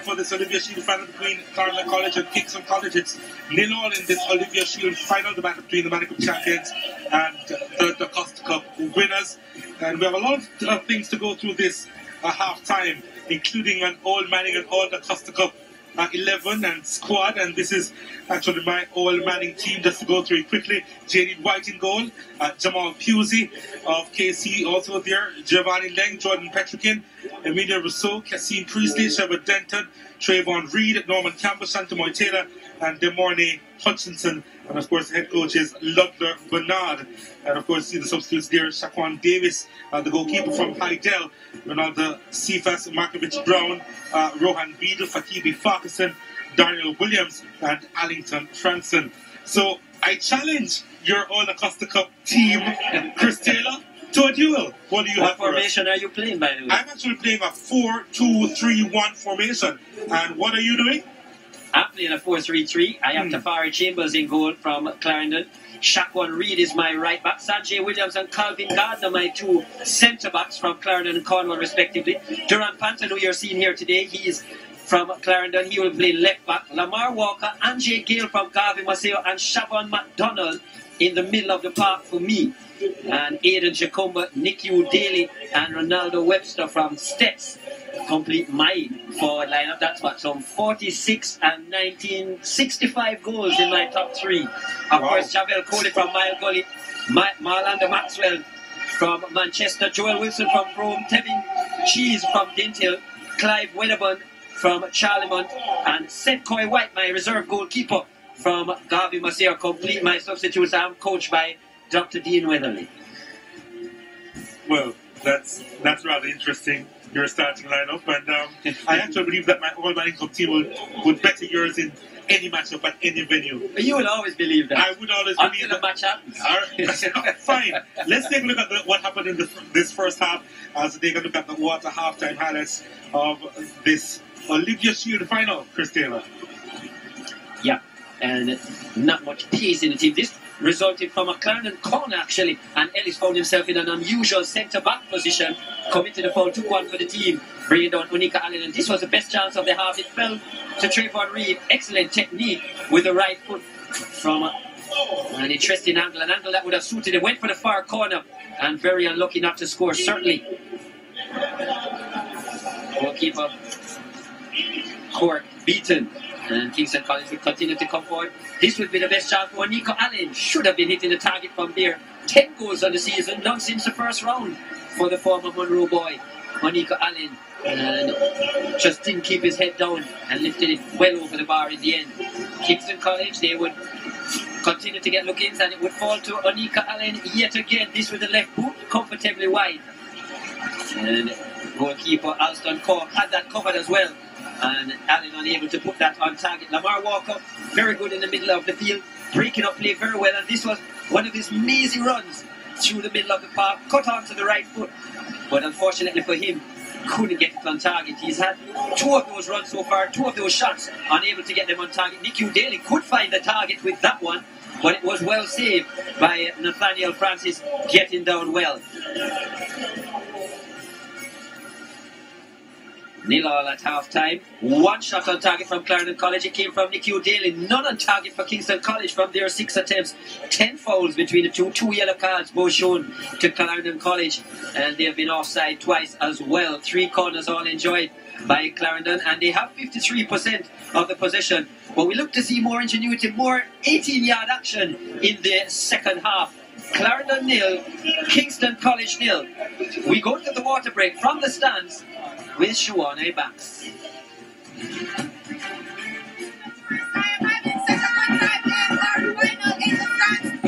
For this Olivier Shield final between Clarendon College and Kingston College. It's nil all in this Olivier Shield final, the battle between the Manning Cup champions and the, the Costa Cup winners. And we have a lot of uh, things to go through this uh, half time, including an old Manning and all daCosta Cup uh, 11 and squad. And this is actually my all Manning team, just to go through it quickly. JD White in goal, uh, Jamal Pusey of KC also there, Giovanni Leng, Jordan Petrikin, Emilia Rousseau, Cassine Priestley, Sherwood Denton, Trayvon Reed, Norman Campbell, Shantamoy Taylor, and Demorne Hutchinson. And of course, the head coach is Ludlow Bernard. And of course, see the substitutes there Shaquan Davis, uh, the goalkeeper from Hydel, Ronaldo Cephas, Markovich Brown, uh, Rohan Beadle, Fakibi Farquharson, Daniel Williams, and Allington Franson. So I challenge your All daCosta Cup team, Chris Taylor, to a duel. What do you What have for us? formation are you playing, by the way? I'm actually playing a 4 2 3 1 formation. And what are you doing? I'm playing a 4-3-3. I have Hmm. Tafari Chambers in goal from Clarendon. Shaquan Reed is my right back. Sanjay Williams and Calvin Gardner, my two centre backs from Clarendon and Cornwall, respectively. Duran Panton, who you're seeing here today, he is from Clarendon. He will play left back. Lamar Walker, Anjay Gale from Garvey Maceo, and Shavon McDonald in the middle of the park for me. And Aidan Jacomba, Nicky Daly, and Ronaldo Webster from STETHS complete my forward lineup. That's what some 46 and 19, 65 goals in my top three. Of Wow. course, Javel Coley from Mile Gully, Ma- Marlanda Maxwell from Manchester, Joel Wilson from Rome, Tevin Cheese from Dinthill, Clive Wedderburn from Charlemont, and Seth Coy White, my reserve goalkeeper from Garvey Maceo, complete my substitutes. I'm coached by Dr. Dean Weatherly. Well, that's that's rather interesting. your starting lineup, and um, I actually believe that my all my income team would, would better yours in any matchup at any venue. You will always believe that. I would always believe Until the that. match happens. Right, fine. Let's take a look at the, what happened in the, this first half as we take a look at the water halftime highlights of this Olivier Shield final, Chris Taylor. Yeah, and not much peace in the team. This resulted from a Clarendon corner actually, and Ellis found himself in an unusual centre back position, committed a foul, took one for the team, bringing down Unika Allen, and this was the best chance of the half. It fell to Trayvon Reed. Excellent technique with the right foot from a, an interesting angle, an angle that would have suited him. Went for the far corner, and very unlucky not to score. Certainly, goalkeeper Cork beaten. And Kingston College will continue to come forward. This would be the best chance for Nico Allen. Should have been hitting the target from there. 10 goals on the season, none since the first round for the former Monroe boy, Monica Allen. And just didn't keep his head down and lifted it well over the bar in the end. Kingston College, they would continue to get look-ins and it would fall to Onika Allen yet again. This with the left boot comfortably wide. And goalkeeper Alston Cork had that covered as well. And Allen unable to put that on target. Lamar Walker, very good in the middle of the field, breaking up play very well. And this was one of his mazy runs through the middle of the park, cut onto the right foot. But unfortunately for him, couldn't get it on target. He's had two of those runs so far, two of those shots, unable to get them on target. Nicky Daly could find the target with that one, but it was well saved by Nathaniel Francis getting down well. Nil all at half time. One shot on target from Clarendon College. It came from Nicky O'Daly. None on target for Kingston College from their six attempts. Ten fouls between the two. Two yellow cards both shown to Clarendon College. And they have been offside twice as well. Three corners all enjoyed by Clarendon. And they have 53% of the possession. But we look to see more ingenuity, more 18 yard action in the second half. Clarendon nil, Kingston College nil. We go to the water break from the stands with Shawana Banks. What will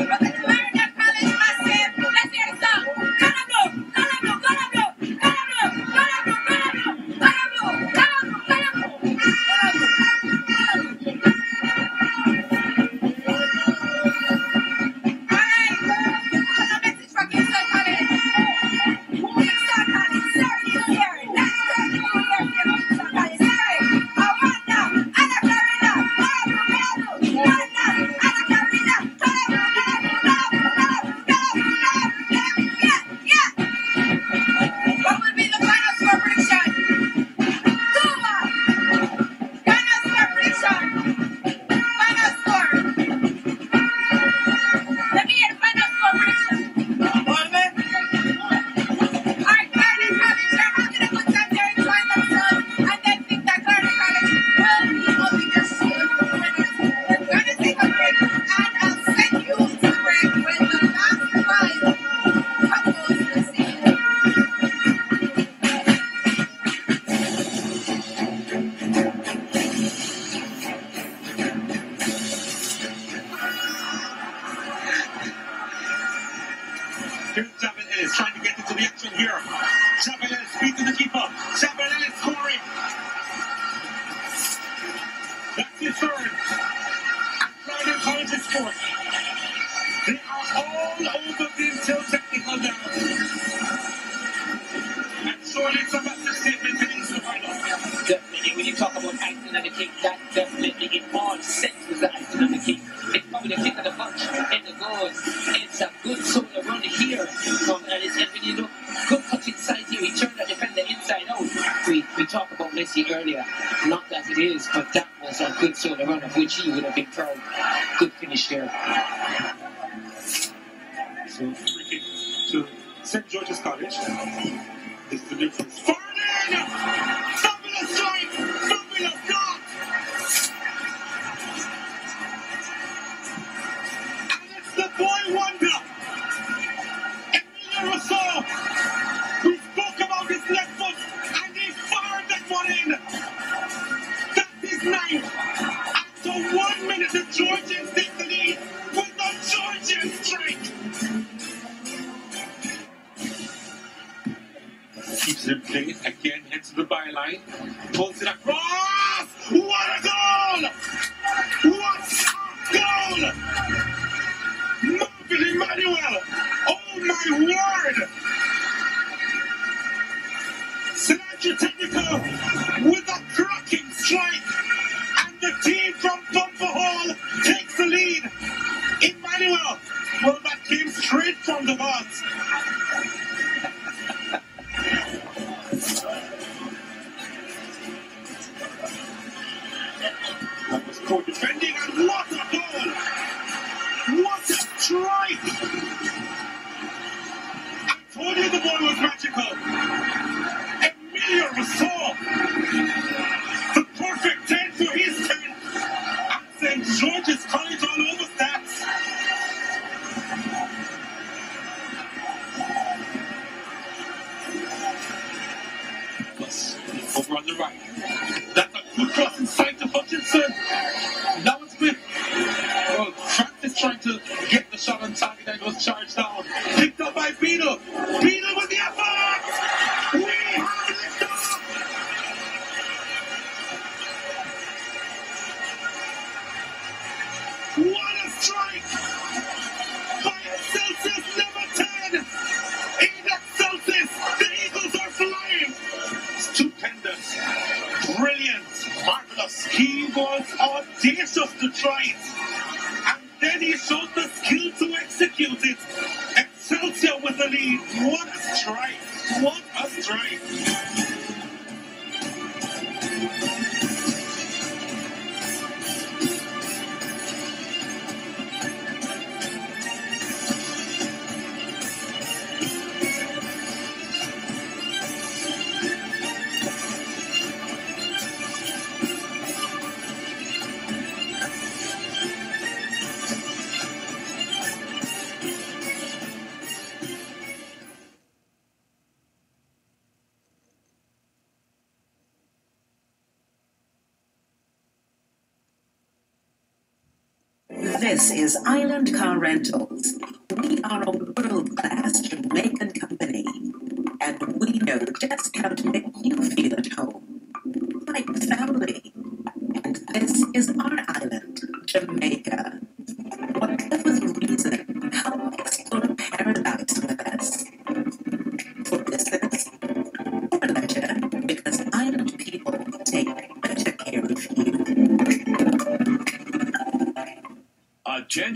This is Island Car Rentals.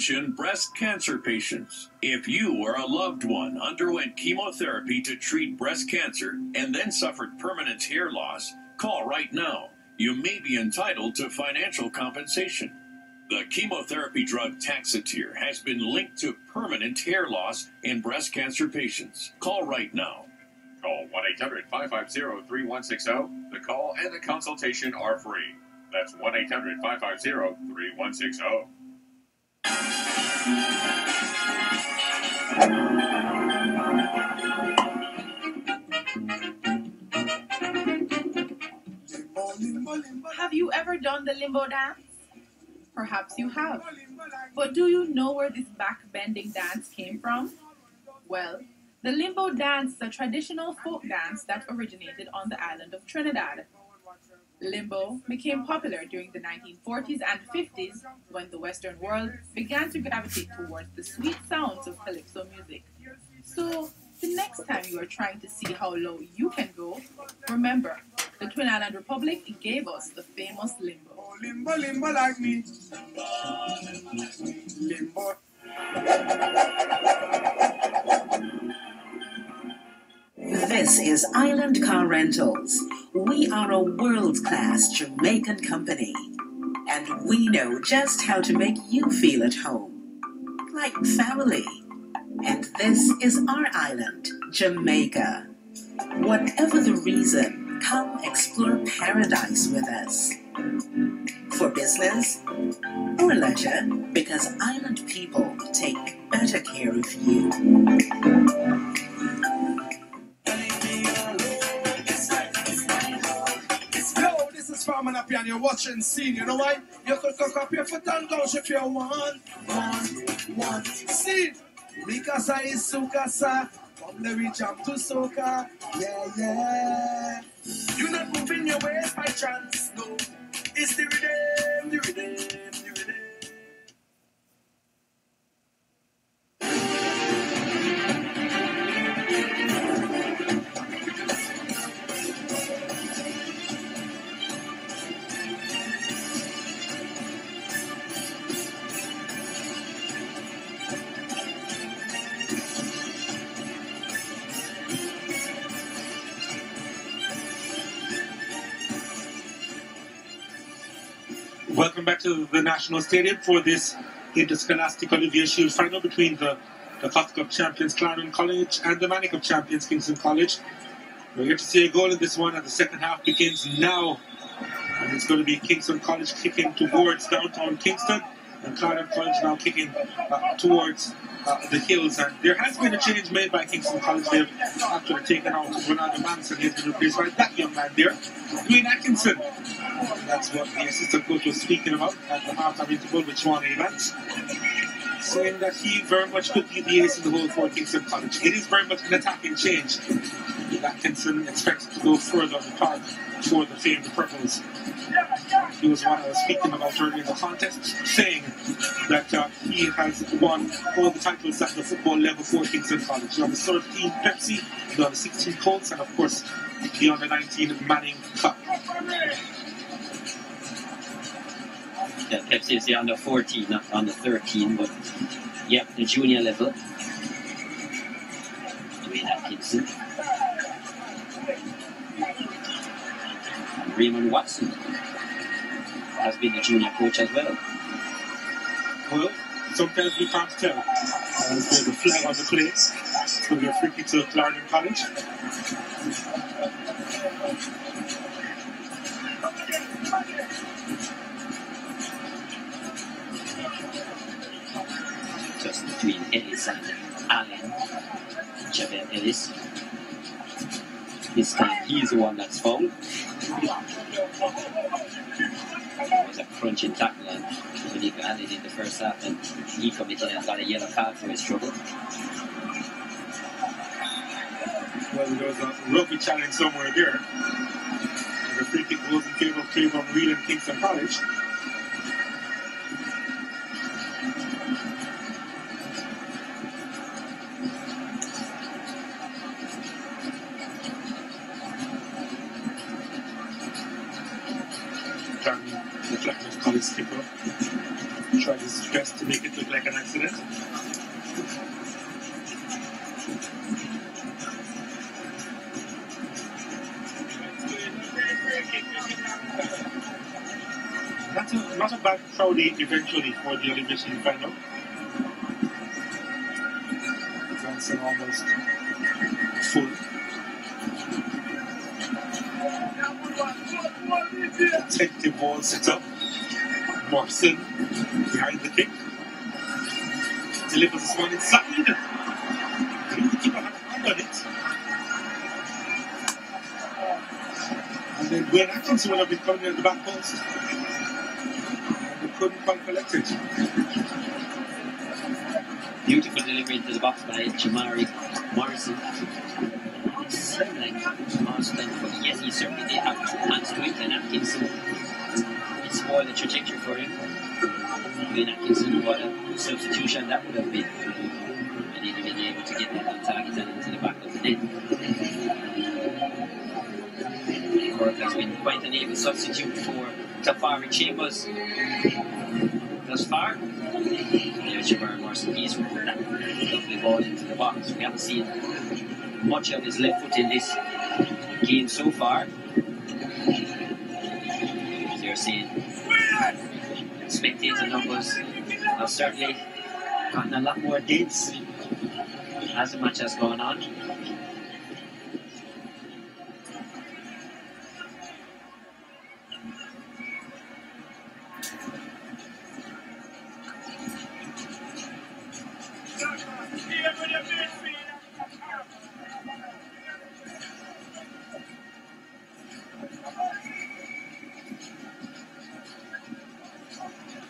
Attention breast cancer patients. If you or a loved one underwent chemotherapy to treat breast cancer and then suffered permanent hair loss, call right now. You may be entitled to financial compensation. The chemotherapy drug Taxotere has been linked to permanent hair loss in breast cancer patients. Call right now. Call 1 800 550 3160. The call and the consultation are free. That's 1 800 550 3160. Have you ever done the limbo dance? Perhaps you have. But do you know where this back-bending dance came from? Well, the limbo dance is a traditional folk dance that originated on the island of Trinidad. Limbo became popular during the 1940s and 50s when the Western world began to gravitate towards the sweet sounds of calypso music. So, the next time you are trying to see how low you can go, remember, the Twin Island Republic gave us the famous limbo. Oh, limbo, limbo like me. Limbo. This is Island Car Rentals. We are a world class Jamaican company, and we know just how to make you feel at home, like family. And this is our island, Jamaica. Whatever the reason, come explore paradise with us. For business or leisure, because island people take better care of you. Is Farmer Nappy and you're watching scene. You know why? You could cook up your foot and down if you want. One, one, scene. Mikasa is Sukasa. From the reach up to Soka. Yeah, yeah. You're not moving your ways by chance, no. It's the rhythm, the rhythm, Welcome back to the National Stadium for this Interscholastic Olivier Shield final between the the Cup Cup champions Clarendon College and the Manning Cup champions Kingston College. We're here to see a goal in this one, and the second half begins now. And it's going to be Kingston College kicking towards downtown Kingston, and College now kicking uh, towards uh, the hills. And there has been a change made by Kingston College. They've actually taken out Ronaldo Manson. He's been replaced by that young man there, Dwayne Atkinson. That's what the assistant coach was speaking about at the halftime interval with Sean Evans saying that he very much could be the ace in the hole for Kingston College. It is very much an attacking change. Atkinson expects to go further apart for the famed Purples. He was one I was speaking about earlier in the contest, saying that uh, he has won all the titles at the football level for Kingston College. You have The under 13 Pepsi, the 16 Colts, and of course the under 19 Manning Cup. The under 14, not under 13, but yeah, the junior level. Dwayne Atkinson. Raymond Watson has been the junior coach as well. Well, sometimes we can't tell. Uh, there's a flag on the play. It's going to be a free to Clarendon College. And Allen. Javier Ellis. This time he's the one that's fouled. It was a crunching tackle and Federico Allen in the first half and he committed and got a yellow card for his trouble. Well, there was a rugby challenge somewhere there. The free kick goes in favor of Claiborne Reed and Kingston College. College skipper tried his best to make it look like an accident. Not a, not a bad crowd eventually for the elimination final. Dancing almost full. Attentive ball set up. Morrison behind the kick. Delivers this one inside. I think the keeper had a hand on it. And then Gwen Atkinson will have been coming in the back post. And couldn't quite collect it. Beautiful delivery into the box by Jamari Morrison. Austin, but yes, he certainly did have two hands to it, and Atkinson it spoiled the trajectory for him. Dwayne Atkinson, what a substitution that would have been. And he'd have been able to get that on target and into the back of the net. Cork has been quite an able substitute for Tafari Chambers thus far. There's Jabari Morrison. He's that lovely ball into the box. We haven't seen much of his left foot in this game so far. Seeing, spectator numbers. Have certainly gotten a lot more dense as the match has gone on.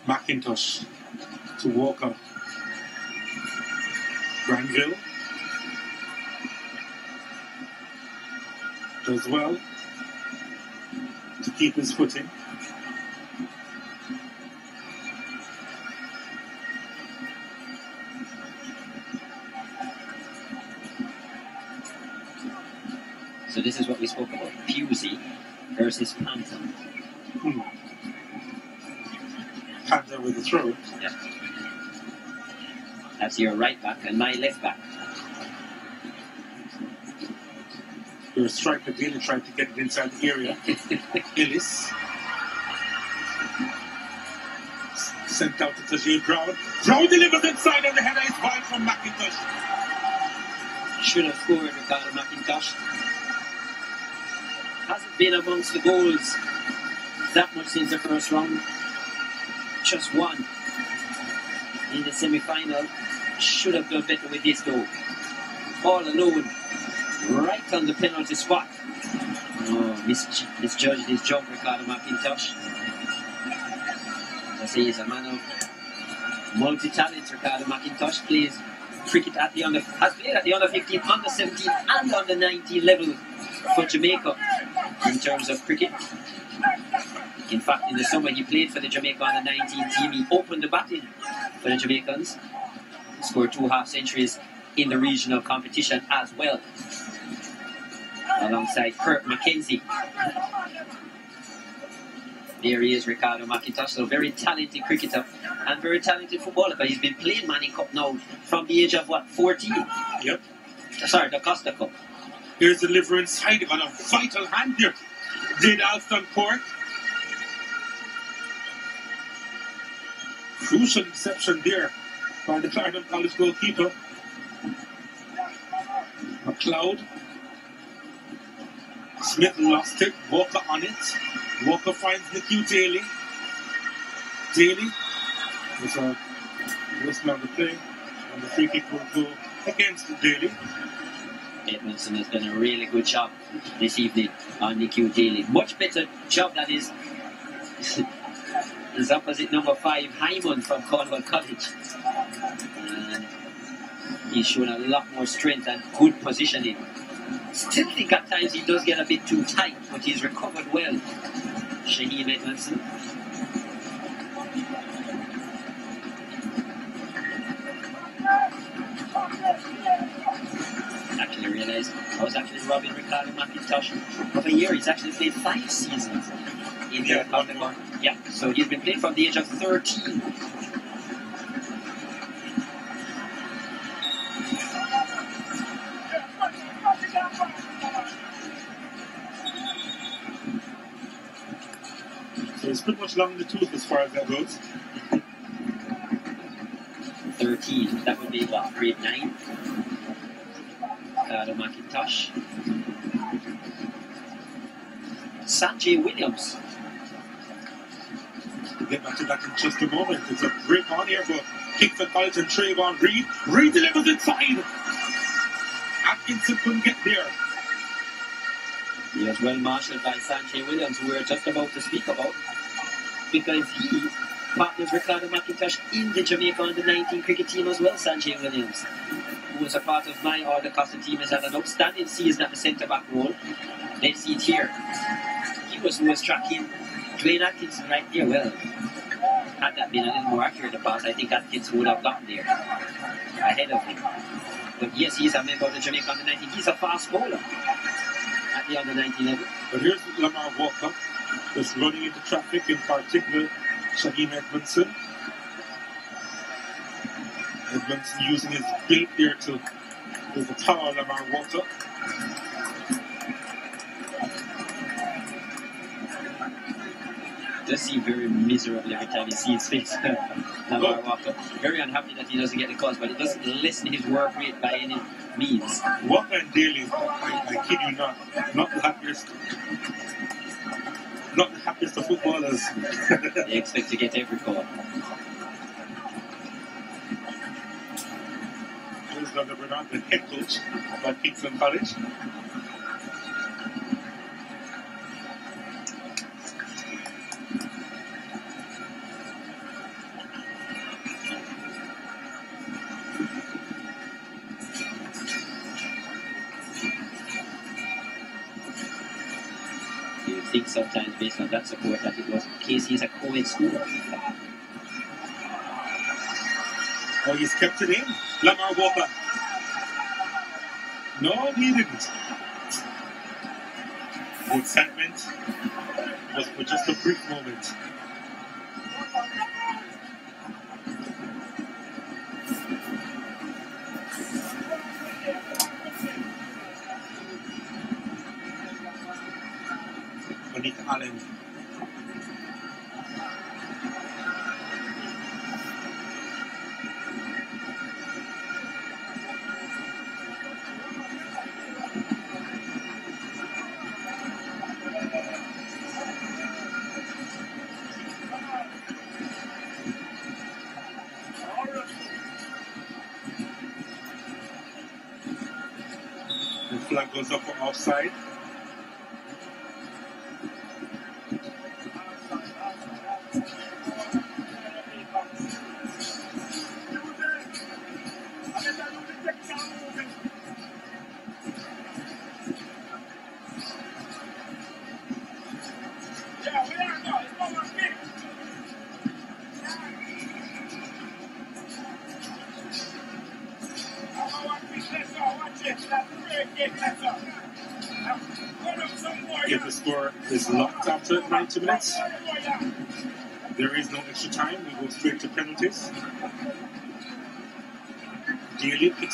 McIntosh to Walker. Granville does well to keep his footing. So this is what we spoke about. Pusey versus Panton. Throw. Yeah. That's your right back and my left back. Your striker really trying to get it inside the area. Ellis. Sent out to Tajir Brown. Brown delivers inside and the header is wide from McIntosh. Should have scored Ricardo McIntosh. Hasn't been amongst the goals that much since the first round. Just one in the semi final. Should have done better with this though. All alone, right on the penalty spot. Oh, mis- misjudged his jump, Ricardo McIntosh. I say he's a man of multi talents, Ricardo McIntosh. Plays cricket at the under, has played at the under 15, under 17, and under 19 level for Jamaica in terms of cricket. In fact, in the summer, he played for the Jamaica under 19 team. He opened the batting for the Jamaicans, scored two half centuries in the regional competition as well, alongside Kurt McKenzie. There he is, Ricardo McIntosh. So very talented cricketer and very talented footballer. But he's been playing Manning Cup now from the age of what, 14? Yep. Sorry, daCosta Cup. Here's the liver inside. Got a vital hand here. Did Alston Cork. Crucial interception there by the Clarendon College goalkeeper. McLeod. Smith lost it. Walker on it. Walker finds Nikhil Daly. Daly was a whistle on the play. And the free kick will go against Daly. Edmondson has done a really good job this evening on Nikhil Daly. Much better job that is his opposite number five, Hyman from Cornwall College. And he's shown a lot more strength and good positioning. Still think at times he does get a bit too tight, but he's recovered well. Shaheem Edmondson. Actually realised I was actually robbing Ricardo McIntosh of a year. He's actually played five seasons in the yeah, so he's been playing from the age of 13. So it's pretty much long in the tooth as far as that goes. 13, that would be what, grade 9? Ricardo uh, McIntosh. Sanjay Williams. We'll get back to that in just a moment. It's a break on here for Kingston College and Trayvon Reed. Reed delivers inside. Atkinson couldn't get there. He was well marshaled by Sanjay Williams, who we were just about to speak about, because he partners Ricardo McIntosh in the Jamaica under 19 cricket team as well, Sanjay Williams, who was a part of my daCosta team, has had an outstanding season at the centre back role. Let's see it here. He was who was tracking Dwayne Atkinson right there. Well, had that been a little more accurate in the pass, I think Atkinson would have gotten there ahead of him. But yes, he's a member of the Jamaica under 19. He's a fast bowler at the under 19 level. But here's Lamar Walker, just running into traffic, in particular Shaheem Edmondson. Edmondson using his build there to overpower Lamar Walker. Does seem very miserable every time you see his face. Walker. Very unhappy that he doesn't get the calls, but it doesn't lessen his work rate by any means. Walker and Daly, I, I kid you not, not the happiest, not the happiest of footballers. they expect to get every call. Here's Douglas Bernard, the head coach of Kingston College. On that support that it was KC is a co-ed school. Oh, he's kept it in. Lamar Walker. No, he didn't. The excitement was for just a brief moment. Allen. Up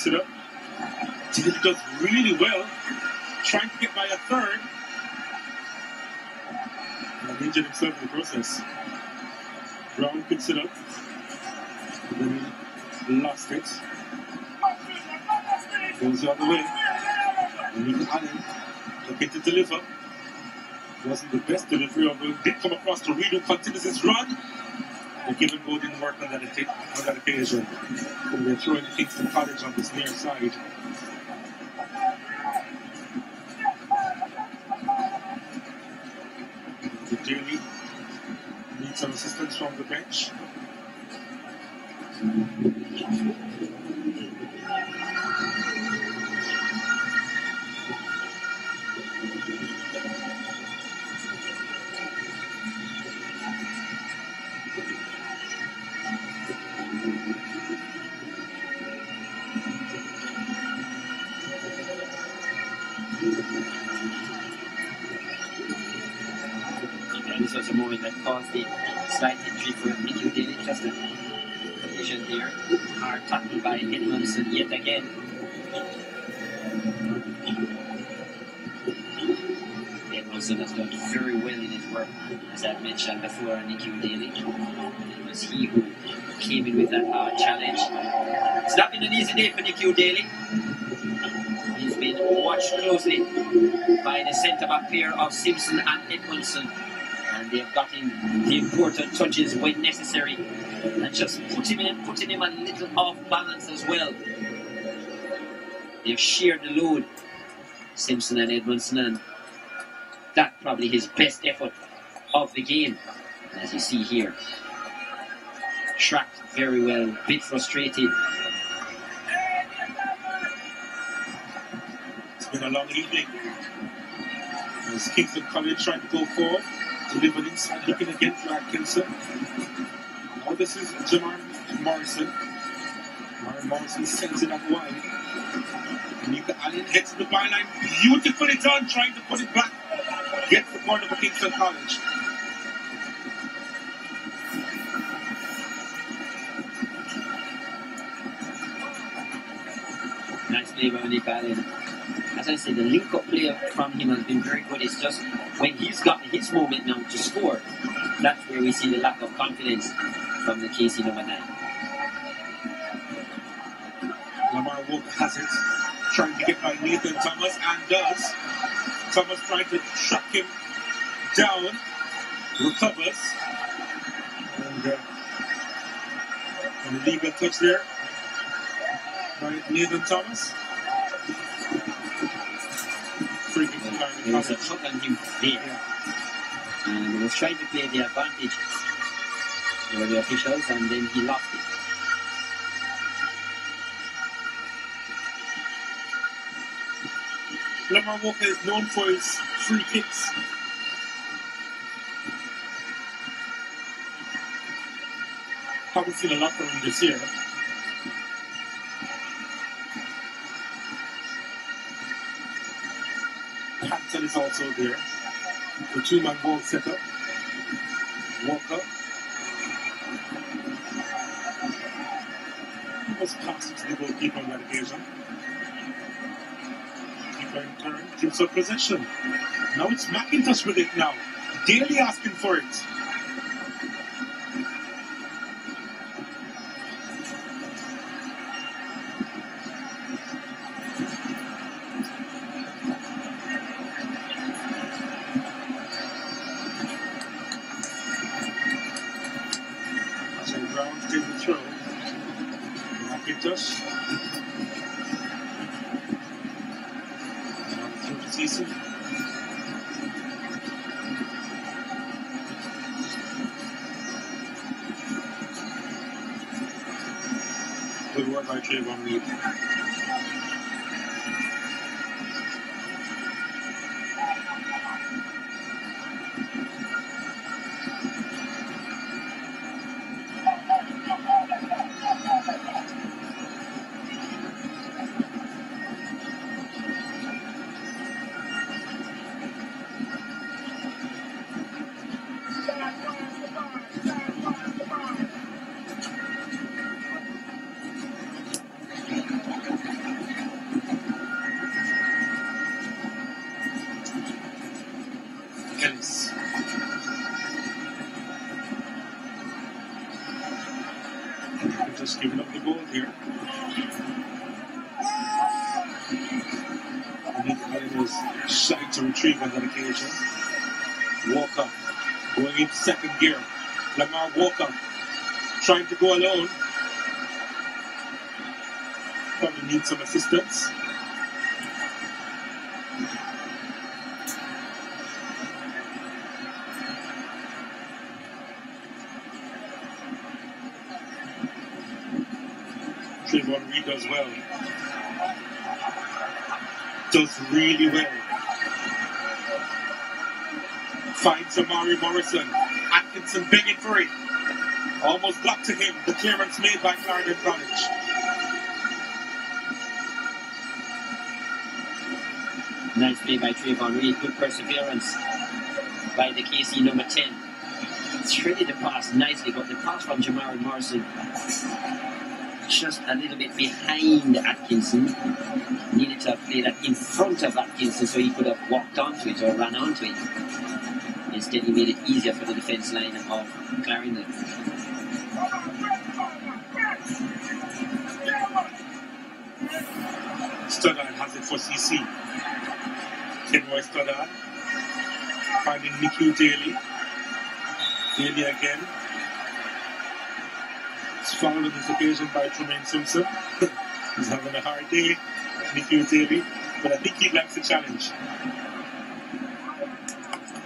picks it up. Does really well, trying to get by a third. And injured himself in the process. Brown picks it up. And then he lost it. Goes the other way. And Nico Allen looking to deliver. Wasn't the best delivery, although did come across to Redo continues his run. The given goal didn't work on that, on that occasion. And they're throwing the Kingston College on this near side. The Daly needs some assistance from the bench. Was a that caused the slight injury for Nicky Daly. Just a collision there. Hard tackle by Edmondson yet again. Edmondson has done very well in his work, as I've mentioned before, Nicky Daly. It was he who came in with that hard challenge. It's not been an easy day for Nicky Daly. He's been watched closely by the centre back pair of Simpson and Edmondson and they've gotten the important touches when necessary and just putting him, putting him a little off balance as well. They've shared the load, Simpson and Edmondson, and that probably his best effort of the game, as you see here. Tracked very well, a bit frustrated. It's been a long evening. As Kingston College trying to go forward, delivered inside, looking again for Atkinson. Now this is Jamar Morrison. Jamar Morrison sends it up wide. Nika Allen hits the byline. Beautifully done, trying to put it back. Gets the corner for Kingston College. Nice play by Nick Allen. As I said, the link up play from him has been very good. It's just when he's got his moment now to score, that's where we see the lack of confidence from the KC number nine. Lamar Wolf has it. Trying to get by Nathan Thomas and does. Thomas trying to track him down. Recovers. And uh, an illegal touch there by Nathan Thomas. Free was a shot on him there. And he was trying to play the advantage over the officials and then he lost it. Lamar Walker is known for his free kicks. Haven't seen a lot from him this year. Hampton is also there. The two-man ball setup. Walker. He was passed to the goalkeeper on that occasion. Keeper in turn gives up possession. Now it's McIntosh with it now. Daly asking for it. On. Walker going into second gear. Lamar Walker trying to go alone. Probably needs some assistance. Trayvon Reed does well. Does really well. Finds Morrison. Atkinson big for it. Almost got to him. The clearance made by Clarendon College. Nice play by Trayvon Reed. Good perseverance by the KC number 10. Threaded the pass nicely, but the pass from Jamari Morrison just a little bit behind Atkinson. Needed to have played that in front of Atkinson so he could have walked onto it or ran onto it. Instead, he made it easier for the defense line of Clarendon. Stoddard has it for CC. Kenroy Stoddard. Finding Nikhil Daly. Daly again. It's fouled on this occasion by Tremaine Simpson. He's having a hard day, Nikhil Daly. But I think he likes the challenge.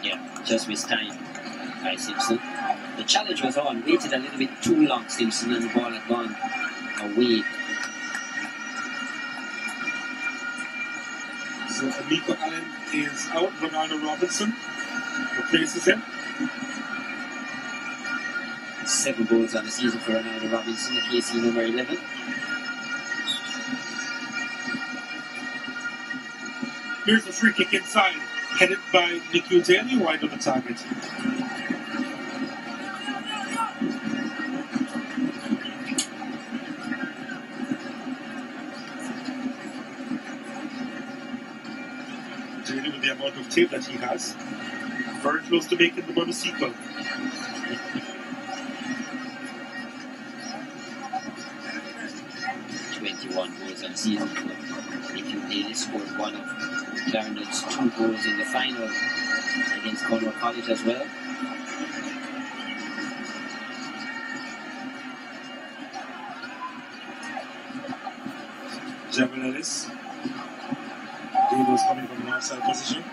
Yeah, just with time by Simpson. The challenge was on, waited a little bit too long, Simpson, and the ball had gone away. So Amiko Allen is out. Ronaldo Robinson replaces him. Seven goals on the season for Ronaldo Robinson, the KC number 11. Here's a free kick inside, headed by Nikhil Daly, wide of the target. Daly, with the amount of tape that he has, very close to making the sequel. Twenty-one goals on season Nikhil Daly scored one of Clarendon's two goals in the final against Cornwall College as well. Jamal Ellis. Daly's coming from an outside position.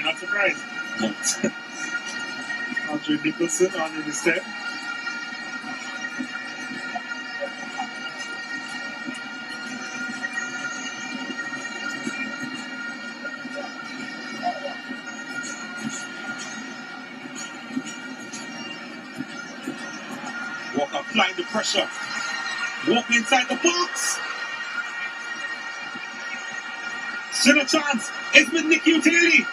You're not surprised. Andre Nicholson on in instead. Walker applying the pressure. Walk inside the box. Still a chance. It's with Nicky Daly.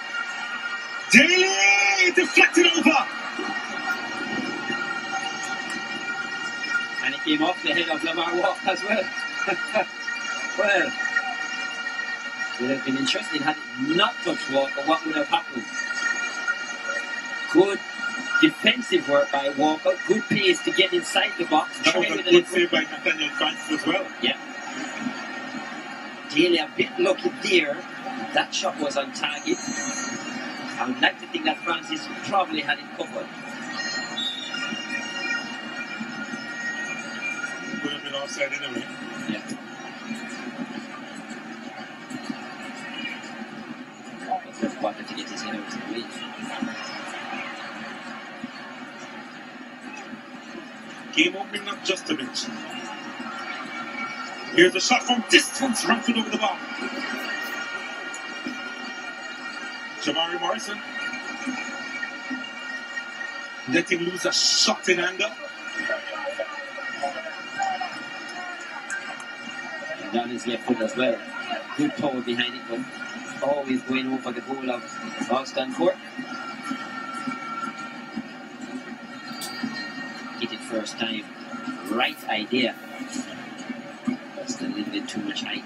Daly deflected over. And it came off the head of Lamar Walker as well. well, would have been interesting had it not touched Walker, what would have happened? Good defensive work by Walker, good pace to get inside the box. That was a good save by Nathaniel Francis as well. Yeah. Daly a bit lucky there. That shot was on target. I would like to think that Francis probably had it covered. Would have been offside anyway. Yeah. Walker just wanted to get his head. Game opening up just a bit. Here's a shot from distance, wrapped over the bar. Jamari Morrison. Letting loose a shot in anger. And down his left foot as well. Good power behind it, but always going over the goal of Alston Cork. Hit it first time. Right idea. Just a little bit too much height.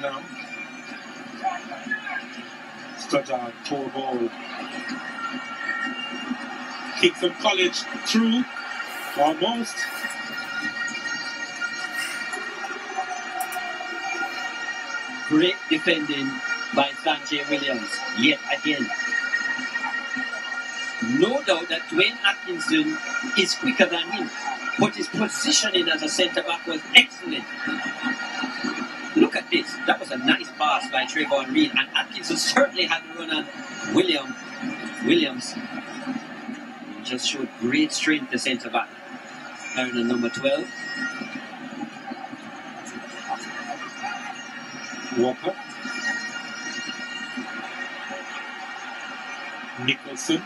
Now. Stoddard, poor ball. Kingston College through, almost. Great defending by Sanjay Williams, yet again. No doubt that Dwayne Atkinson is quicker than him, but his positioning as a centre back was excellent. That was a nice pass by Trayvon Reed, and Atkinson certainly had the run on William Williams. Just showed great strength, the centre back. Ireland number 12. Walker. Nicholson.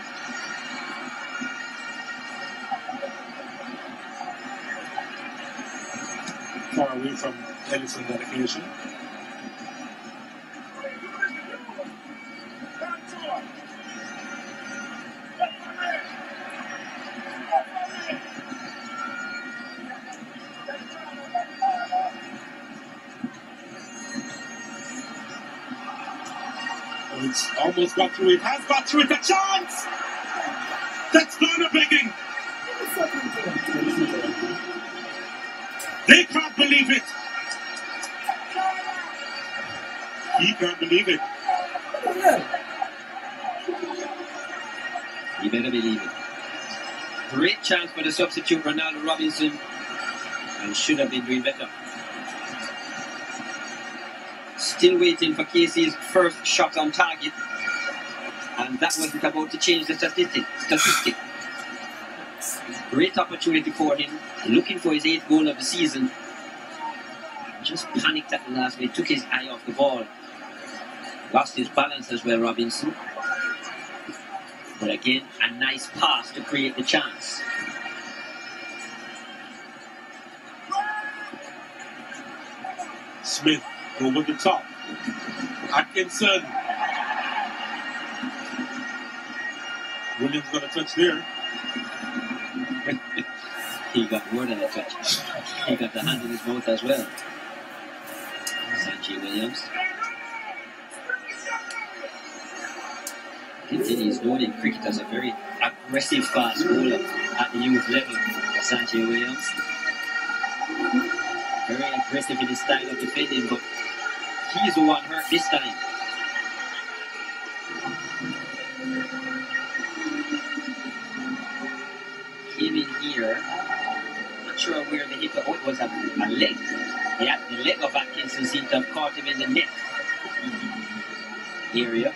Far away from Ellison that occasion. It's almost got through. It has got through. It's a chance. That's Ghana begging. Believe it. You better believe it. Great chance for the substitute Ronaldo Robinson, and should have been doing better. Still waiting for KC's first shot on target, and that wasn't about to change the statistic. statistic. Great opportunity for him, looking for his eighth goal of the season. Just panicked at the last minute, took his eye off the ball. Lost his balance as well, Robinson. But again, a nice pass to create the chance. Smith over the top. Atkinson. Williams got a touch there. He got more than a touch. He got the hand in his mouth as well. Sanjay Williams. Atkinson is known in cricket as a very aggressive fast bowler at the youth level. Sanjay Williams. Very aggressive in his style of defending, but he's the one hurt this time. Came in here. Not sure where the hit, oh, it was a, a leg. Yeah, the leg of Atkinson seemed to have caught him in the neck area.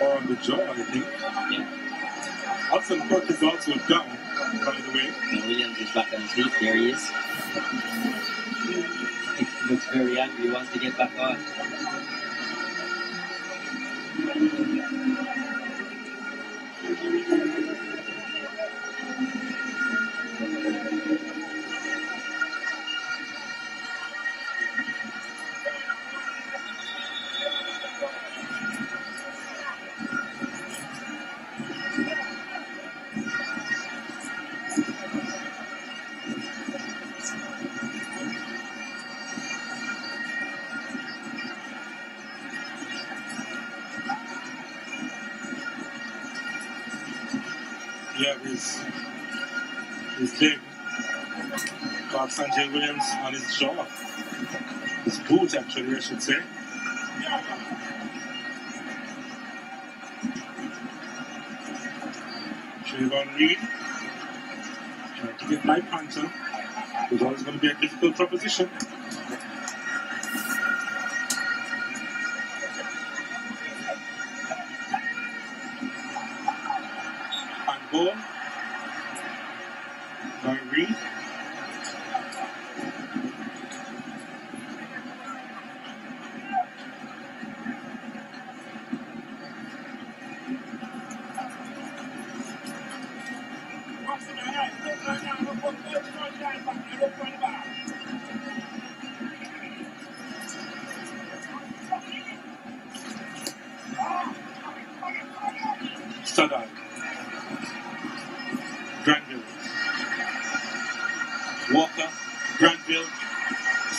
Or on the jaw, I think. Yeah. Alston Cork is also down, by the way. And Williams is back on his feet. There he is. He looks very angry. He wants to get back on. Yeah, on his jaw. His boot, actually, I should say. Trayvon Reed trying to get by Panton. It was always going to be a difficult proposition.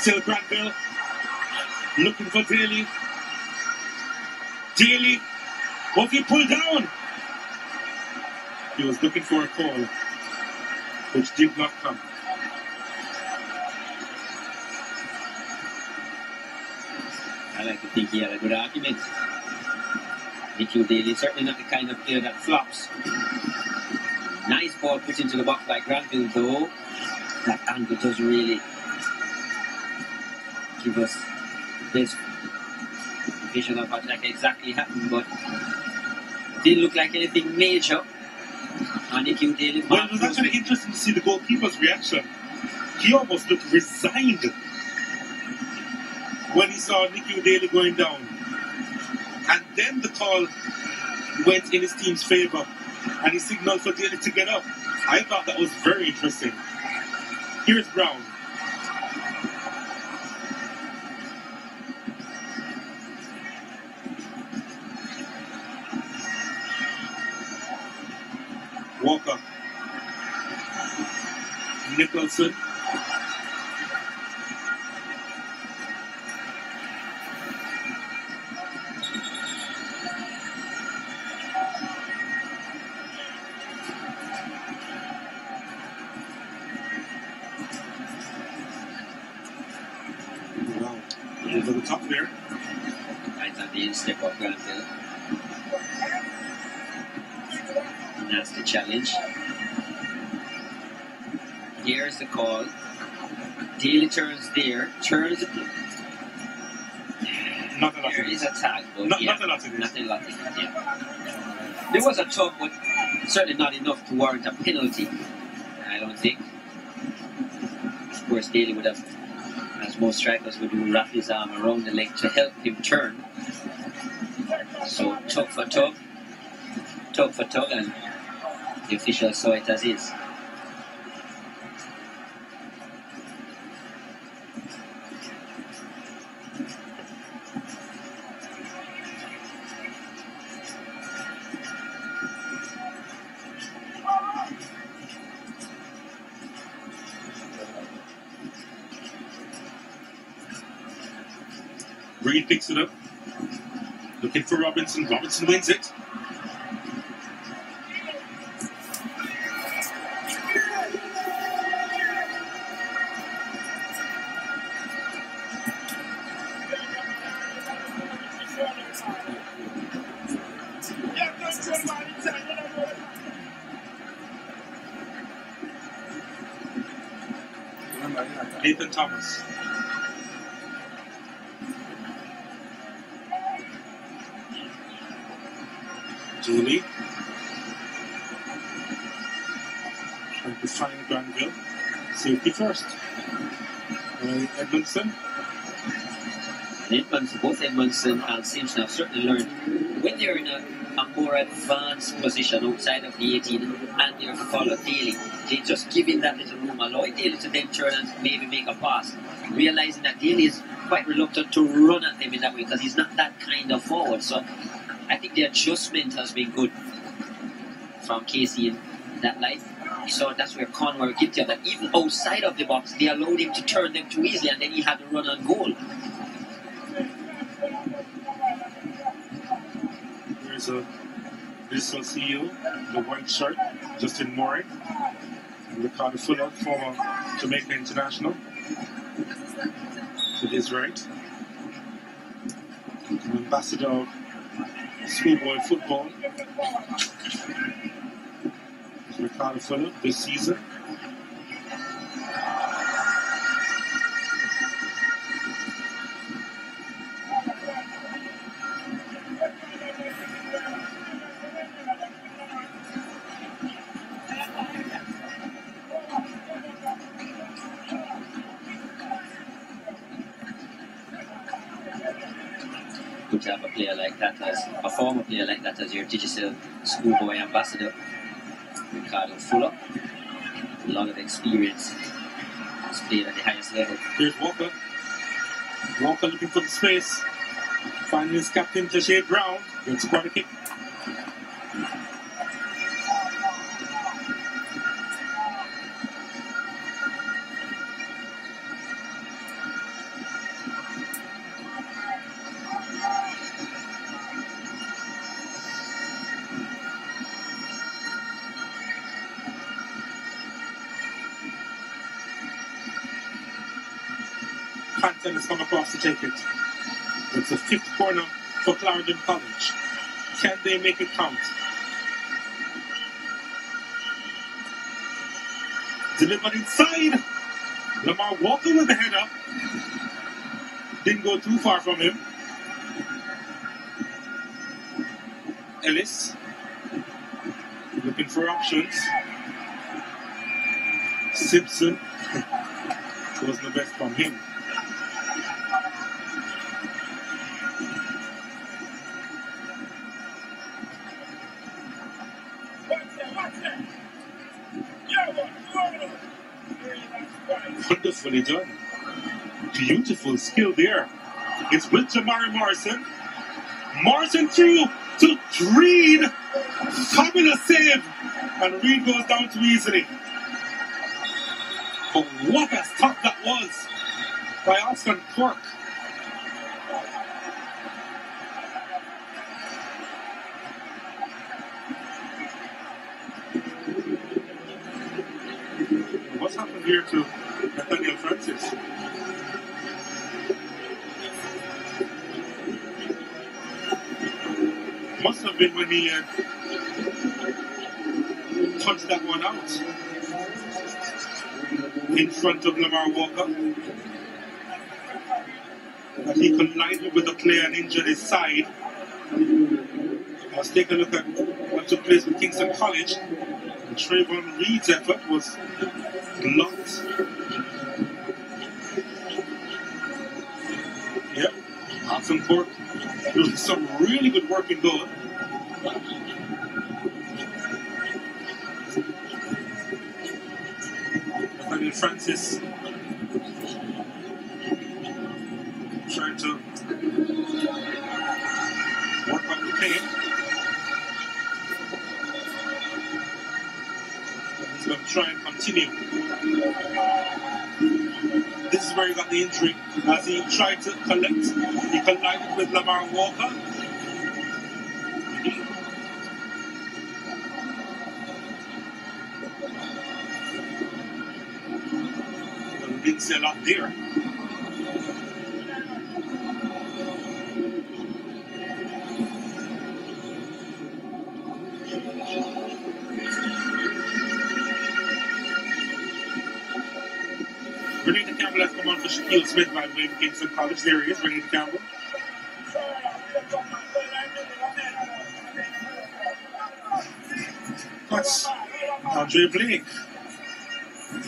Still Granville. Looking for Daly. Daly. Was he pulled down? He was looking for a call, which did not come. I like to think he had a good argument. Nicky Daly is certainly not the kind of player that flops. Nice ball put into the box by Granville, though. That angle does really give us this vision of what like exactly happened, but didn't look like anything major. And Nicky Daly Well, it was actually interesting to see the goalkeeper's reaction. He almost looked resigned when he saw Nicky Daly going down. And then the call went in his team's favour and he signaled for Daly to get up. I thought that was very interesting. Here's Brown. Nicholson. Warrant a penalty. I don't think. Of course, Daly would have, as most strikers would do, wrap his arm around the leg to help him turn. So tug for tug, tug for tug, and the official saw it as is. Reed picks it up. Looking for Robinson. Robinson wins it. Nathan Thomas. Julie. Trying to find Granville. Safety first. Uh, Edmondson. Edmondson, both Edmondson and Simpson have certainly learned when they're in a, a more advanced position outside of the 18 and they're follow Daly, they just give in that little room, allow Daly to then turn and maybe make a pass, realizing that Daly is quite reluctant to run at them in that way because he's not that kind of forward. So I think the adjustment has been good from KC in that light. So that's where Conway gives you that even outside of the box, they allowed him to turn them too easily and then he had to run on goal. There's a Bristol CEO, the white shirt, Justin Murray. Ricardo Fuller, former Jamaica international. To his right. An ambassador of schoolboy football. Ricardo Fuller this season. Your digital schoolboy ambassador. Ricardo Fuller. A lot of experience. He's played at the highest level. Here's Walker. Walker looking for the space. Finding his captain, Tashay Brown. Gets quite a kick. College. Can they make it count? Delivered inside. Lamar Walker with the head up. Didn't go too far from him. Ellis looking for options. Simpson was the best from him. Beautiful skill there. It's with Jamari Morrison. Morrison through to Reed. Fabulous save. And Reed goes down too easily. But what a stop that was by Alston Cork. What's happened here to Nathaniel Francis? Must have been when he uh, punched that one out in front of Lamar Walker. That he collided with the player and injured his side. Let's take a look at what took place with Kingston College. Trayvon Reed's effort was blocked. Alston Cork doing some really good work in goal. Nathaniel Francis trying to work up the pain. He's going to try and continue this is where he got the injury as he tried to collect. He collided with Lamar Walker. Didn't there. Renita Campbell has come on for Shaquille Smith by the way of Kingston College. There he is, Renita Campbell. That's Andre Blake.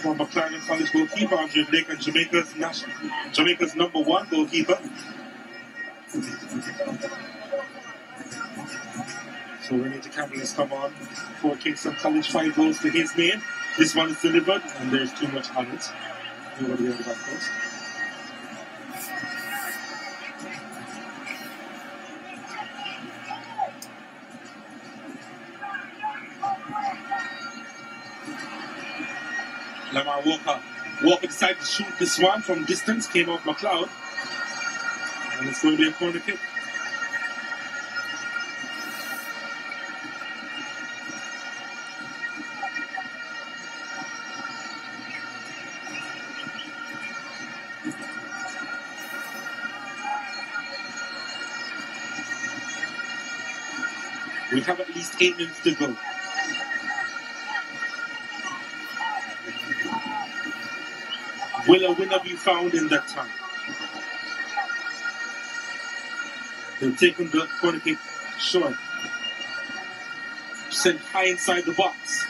Former Clarendon College goalkeeper, Andre Blake, and Jamaica's national, Jamaica's number one goalkeeper. So Renita Campbell has come on for Kingston College, five goals to his name. This one is delivered, and there's too much on it. Nobody on the back post. Lamar Walker. Walker decided to shoot this one from distance, came off McLeod. And it's going to be a corner kick. Eight minutes to go. Will a winner be found in that time? They've taken the corner kick short. Sent high inside the box.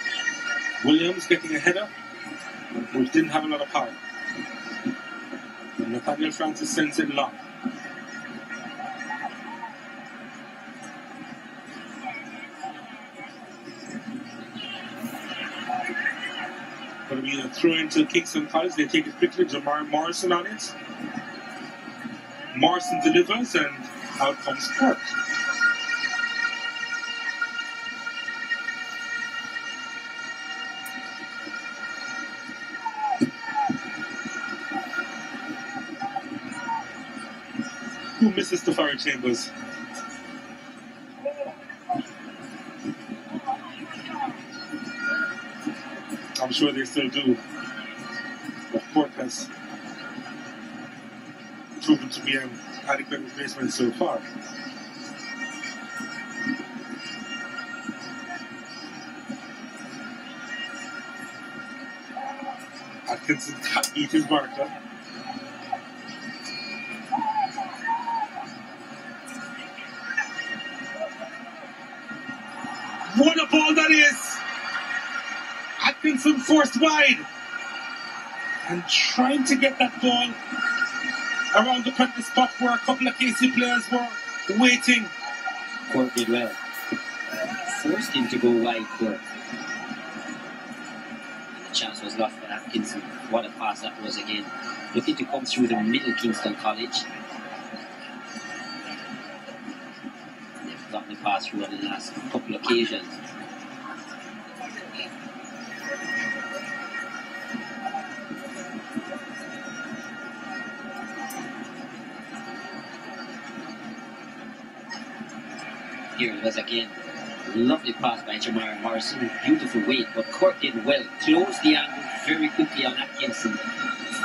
Williams getting a header, which didn't have a lot of power. Nathaniel Francis sends it long. Throw into Kingston College. They take it quickly. Jamar Morrison on it. Morrison delivers, and out comes Kirk. Who misses the fire chambers? I'm sure they still do. Has proven to be an adequate replacement so far. Atkinson can't eat his marker. What a ball that is! Atkinson forced wide. And trying to get that ball around the correct spot where a couple of KC players were waiting. Did well. Forced him to go wide, Cork. The chance was lost by Atkinson. What a pass that was again. Looking to come through the middle Kingston College. They've gotten the pass through on the last couple of occasions. Again. Lovely pass by Jamar Morrison. Beautiful weight, but Cork did well. Closed the angle very quickly on Atkinson.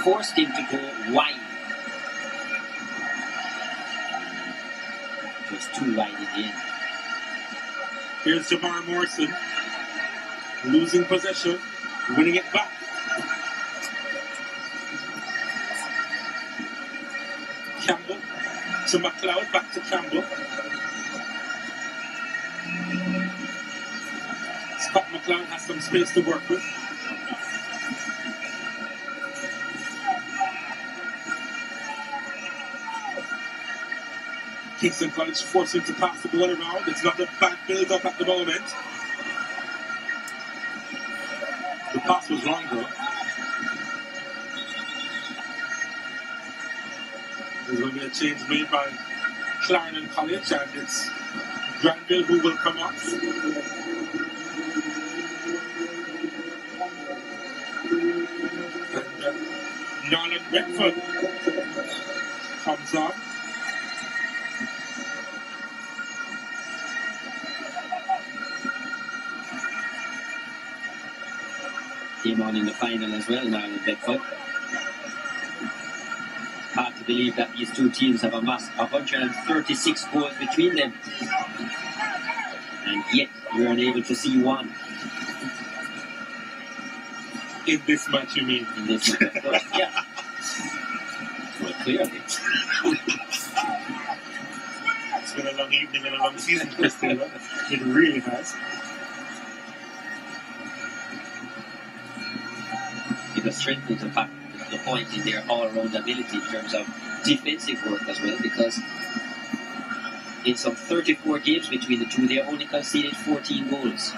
Forced him to go wide. Was too wide in the end. Here's Jamar Morrison losing possession, winning it back. Campbell to McLeod, back to Campbell. McLeod has some space to work with. Kingston College forcing to pass the ball around. It's not a bad build up at the moment. The pass was wrong though. There's going to be a change made by Clarendon College and it's Granville who will come off. Redford comes on. Came on in the final as well now in Beckford. Hard to believe that these two teams have amassed 136 goals between them. And yet, we're unable to see one In this match, you mean? in this match, of course. Yeah. It's been a long evening and a long season for Stella. It really has. It has strengthened the, fact, the point in their all-round ability in terms of defensive work as well, because in some 34 games between the two, they only conceded 14 goals.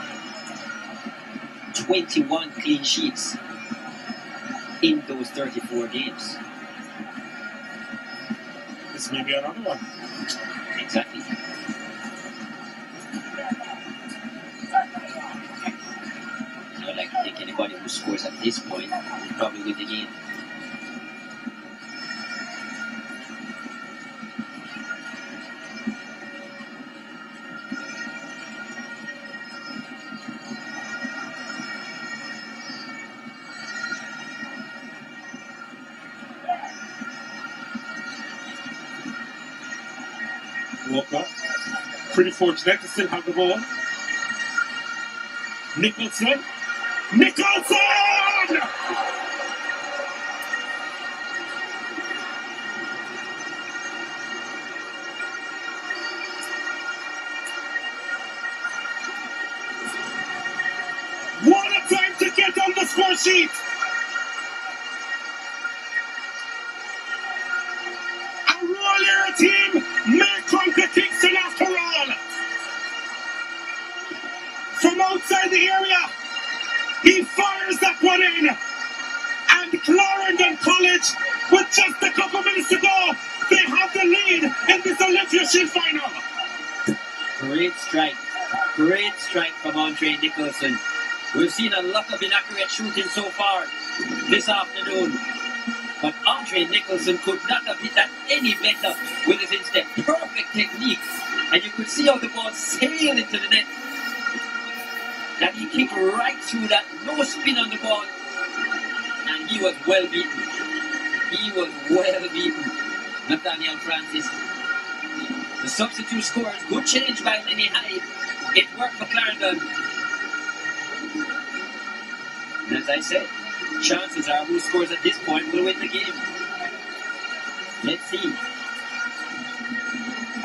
21 clean sheets in those 34 games. This may be another one. Exactly. I would like think anybody who scores at this point probably win the game. Pretty fortunate to still have the ball. Nicholson. Nicholson! Seen a lot of inaccurate shooting so far this afternoon. But Andre Nicholson could not have hit that any better with his instep. Perfect technique. And you could see how the ball sailed into the net. And he kicked right through that. No spin on the ball. And he was well beaten. He was well beaten. Nathaniel Francis. The substitute scores. Good change by Lenny Hyde. It worked for Clarendon. And as I said, chances are who scores at this point will win the game. Let's see.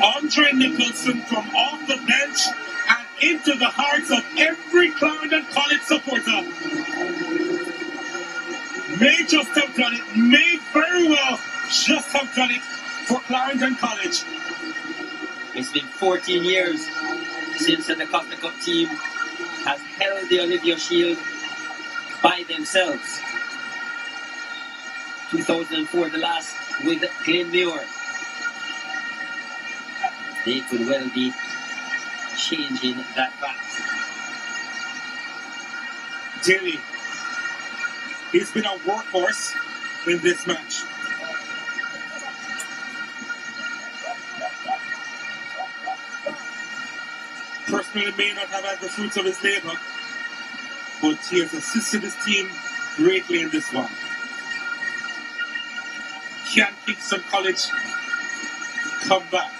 Andre Nicholson from off the bench and into the hearts of every Clarendon College supporter. May just have done it, may very well just have done it for Clarendon College. It's been 14 years since daCosta Cup team has held the Olivier Shield by themselves. 2004, the last with Glenmuir. They could well be changing that fact. Daly, he's been a workhorse in this match. Personally, may not have had the fruits of his labor, but he has assisted his team greatly in this one. Can Kingston College come back?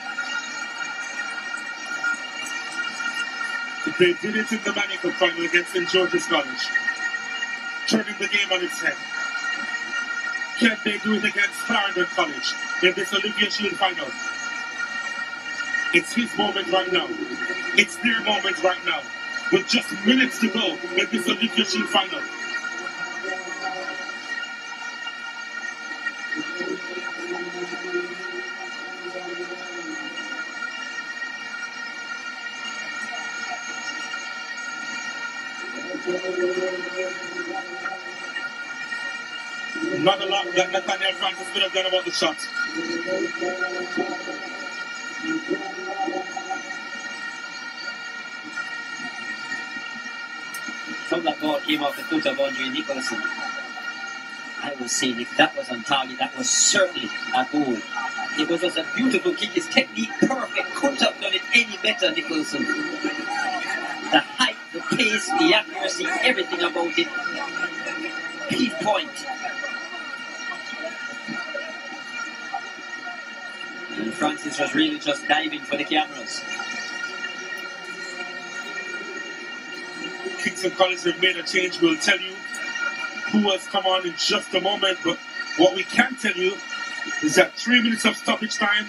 They did it in the Manning Cup final against St. George's College, turning the game on its head. Can they do it against Clarendon College in this Olivier Shield final? It's his moment right now. It's their moment right now. With just minutes to go in this Olympian final. Not a lot that Nathaniel Francis could have done about the shot. From that ball came off the foot of Andre Nicholson. I was saying if that was on target, that was certainly a goal. It was just a beautiful kick. His technique perfect. Couldn't have done it any better, Nicholson. The height, the pace, the accuracy, everything about it. Pinpoint. And Francis was really just diving for the cameras. Kingston College have made a change. We'll tell you who has come on in just a moment. But what we can tell you is that three minutes of stoppage time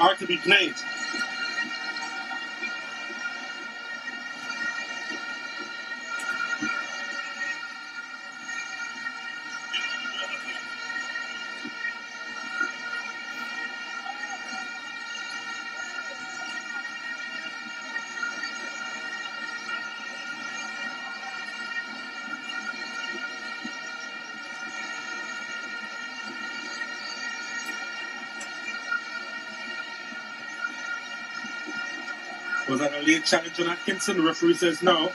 are to be played. That a challenge on Atkinson? The referee says no.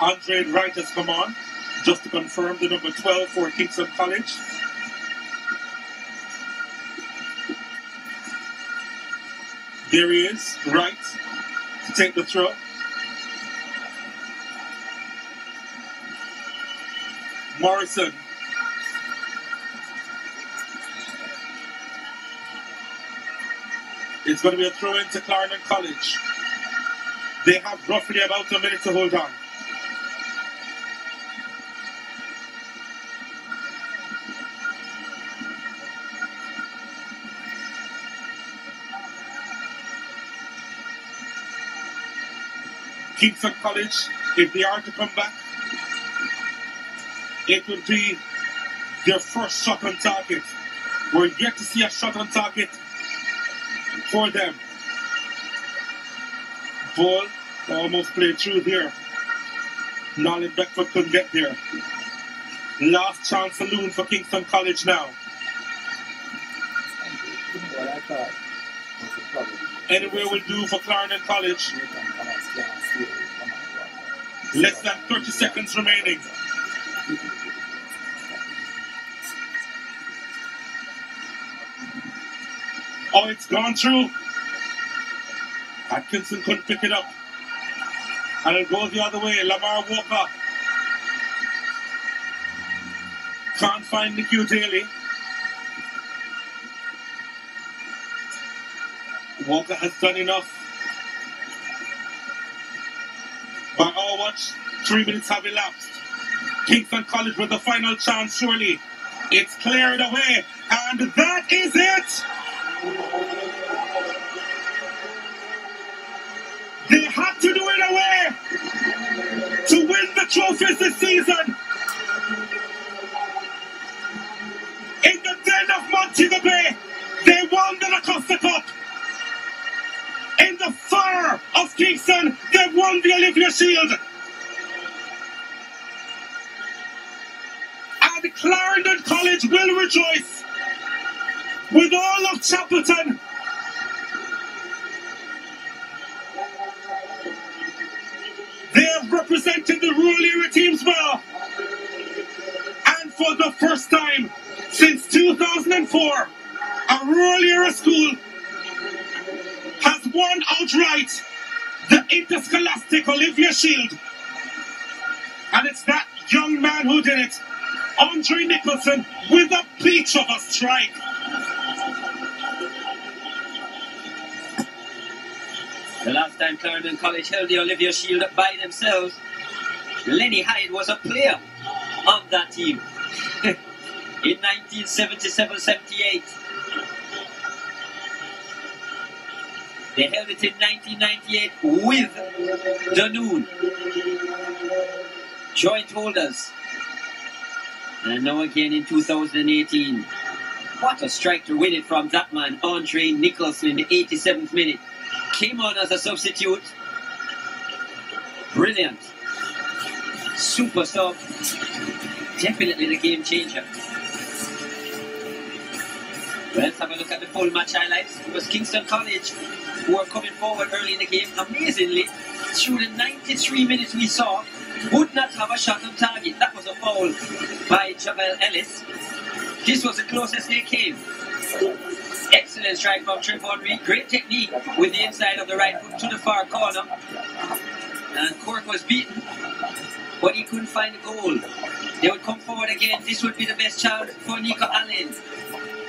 Andre Wright has come on, just to confirm the number 12 for Kingston College. There he is, Wright, to take the throw. Morrison It's going to be a throw into Clarendon College. They have roughly about a minute to hold on. Kingston College, if they are to come back, it will be their first shot on target. We're yet to see a shot on target for them. Ball almost played through here. Nolan Beckford couldn't get there. Last chance saloon for Kingston College now. Anywhere will do for Clarendon College. Less than 30 seconds remaining. Oh, it's gone through. Atkinson couldn't pick it up. And it goes the other way. Lamar Walker. Can't find Nicky Daly. Walker has done enough. By our oh, watch, three minutes have elapsed. Kingston College with the final chance, surely. It's cleared away, and that is it! Trophies this season. In the den of Montego Bay, they won the daCosta Cup. In the fur of Kingston, they won the Olivier Shield. And Clarendon College will rejoice with all of Chapelton. They teams well. And for the first time since 2004, a rural area school has won outright the Interscholastic Olivier Shield. And it's that young man who did it, Andre Nicholson, with a peach of a strike. The last time Clarendon College held the Olivier Shield by themselves, Lenny Hyde was a player of that team in 1977-78. They held it in 1998 with Dunoon, joint holders. And now again in 2018. What a strike to win it from that man, Andre Nicholson, in the 87th minute. Came on as a substitute. Brilliant. Super sub. Definitely the game changer. Let's have a look at the full match highlights. It was Kingston College who were coming forward early in the game. Amazingly, through the 93 minutes we saw, would not have a shot on target. That was a foul by Javel Ellis. This was the closest they came. Excellent strike from Trevor Reed. Great technique with the inside of the right foot to the far corner. And Cork was beaten, but he couldn't find a goal. They would come forward again. This would be the best chance for Nico Allen.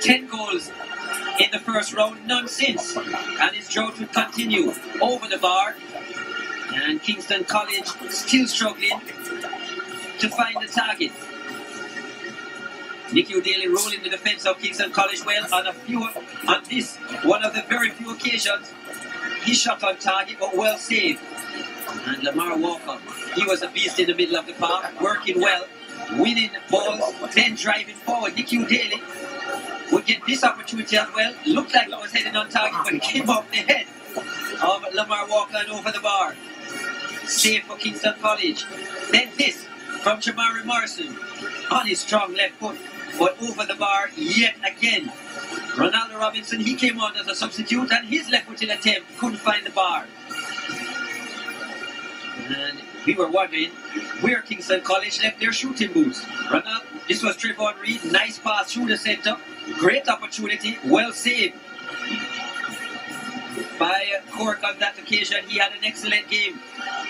10 goals in the first round, none since. And his drought would continue over the bar. And Kingston College still struggling to find the target. Nicky O'Daly rolling the defence of Kingston College well on a few on this one of the very few occasions he shot on target but well saved. And Lamar Walker, he was a beast in the middle of the park, working well, winning balls, then driving forward. Nicky O'Daly would get this opportunity as well. Looked like it was heading on target, but it came off the head of Lamar Walker and over the bar. Save for Kingston College. Then this from Jamari Morrison on his strong left foot, but over the bar yet again. Ronaldo Robinson, he came on as a substitute and his left footed attempt couldn't find the bar. And we were wondering where Kingston College left their shooting boots. Ronaldo, this was Trevor Reed, nice pass through the centre, great opportunity, well saved by Cork on that occasion. He had an excellent game.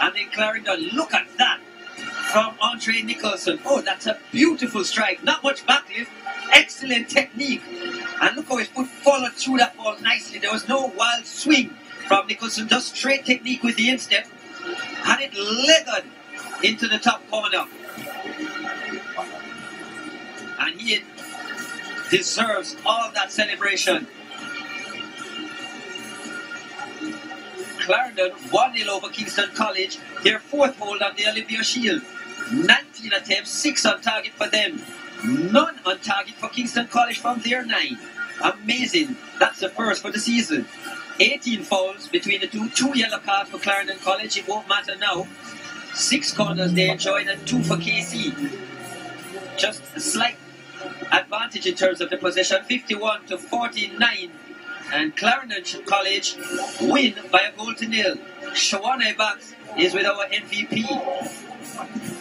And then Clarendon, look at that from Andre Nicholson. Oh, that's a beautiful strike. Not much backlift. Excellent technique. And look how his foot followed through that ball nicely. There was no wild swing from Nicholson. Just straight technique with the instep. Had it leathered into the top corner. And he deserves all that celebration. Clarendon 1 0 over Kingston College, their fourth hold on the Olivier Shield. 19 attempts, 6 on target for them. None on target for Kingston College from their 9. Amazing. That's the first for the season. 18 fouls between the two. Two yellow cards for Clarendon College. It won't matter now. Six corners they enjoyed and two for KC. Just a slight advantage in terms of the possession. 51 to 49 and Clarendon College win by a goal to nil. Shawana Bax is with our MVP.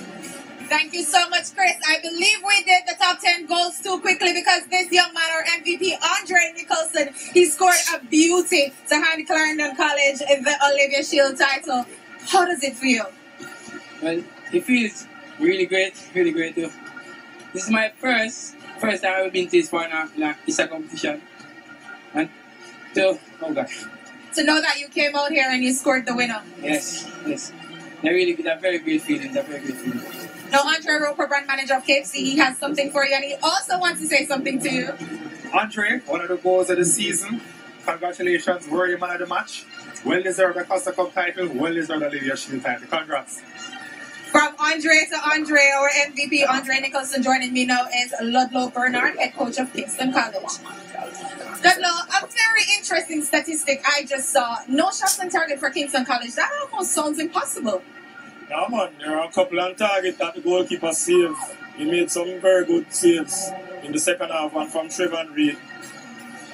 Thank you so much, Chris. I believe we did the top 10 goals too quickly because this young man, our MVP, Andre Nicholson, he scored a beauty to hand Clarendon College the Olivier Shield title. How does it feel? Well, it feels really great, really great too. This is my first first time I've been to this one uh, like it's a competition. And to oh gosh. To know that you came out here and you scored the winner. Yes, yes. They're really a very great feeling, a very great feeling. Now, Andre Roper, brand manager of KFC, he has something for you and he also wants to say something to you. Andre, one of the goals of the season. Congratulations, were you man of the match. Well deserved daCosta Cup title, well deserved Olivier Shield title. Congrats. From Andre to Andre, our MVP, Andre Nicholson, joining me now is Ludlow Bernard, head coach of Kingston College. Ludlow, a very interesting statistic I just saw. No shots on target for Kingston College. That almost sounds impossible. Yeah, man, there are a couple on target that the goalkeeper saved. He made some very good saves in the second half, one from Trevor Reed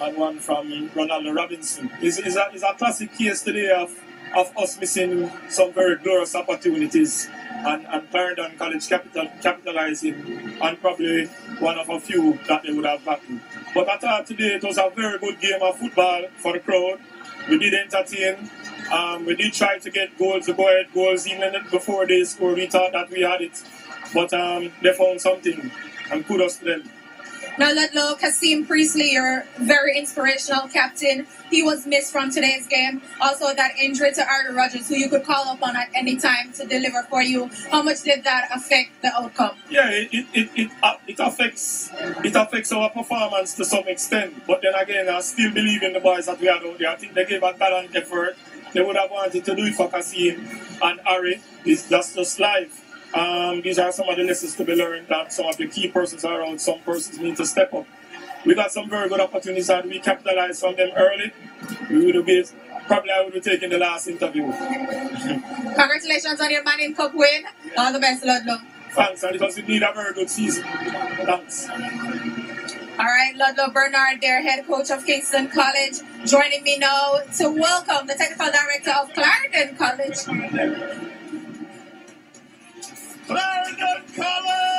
and one from Ronaldo Robinson. It's, it's, a, it's a classic case today of, of us missing some very glorious opportunities and, and Clarendon College capital, capitalizing on probably one of a few that they would have gotten. But I thought today it was a very good game of football for the crowd. We did entertain. Um, we did try to get goals, to go ahead goals even before they scored. We thought that we had it. But um, they found something. And kudos to them. Now, let Ludlow, Kasim Priestley, your very inspirational captain, he was missed from today's game. Also, that injury to Arthur Rogers, who you could call upon at any time to deliver for you. How much did that affect the outcome? Yeah, it it, it, it, uh, it affects it affects our performance to some extent. But then again, I still believe in the boys that we had out there. I think they gave a talent effort. They would have wanted to do it for Kasim and Ari. It's just just life. Um, these are some of the lessons to be learned that some of the key persons are out. Some persons need to step up. We got some very good opportunities and we capitalized on them early. We would have been, probably I would have taken the last interview. Congratulations on your Manning Cup win. All the best, Ludlow. Thanks, and it was indeed a very good season. Thanks. All right, Ludlow Bernard, their head coach of Kingston College, joining me now to welcome the technical director of Clarendon College. Clarendon College!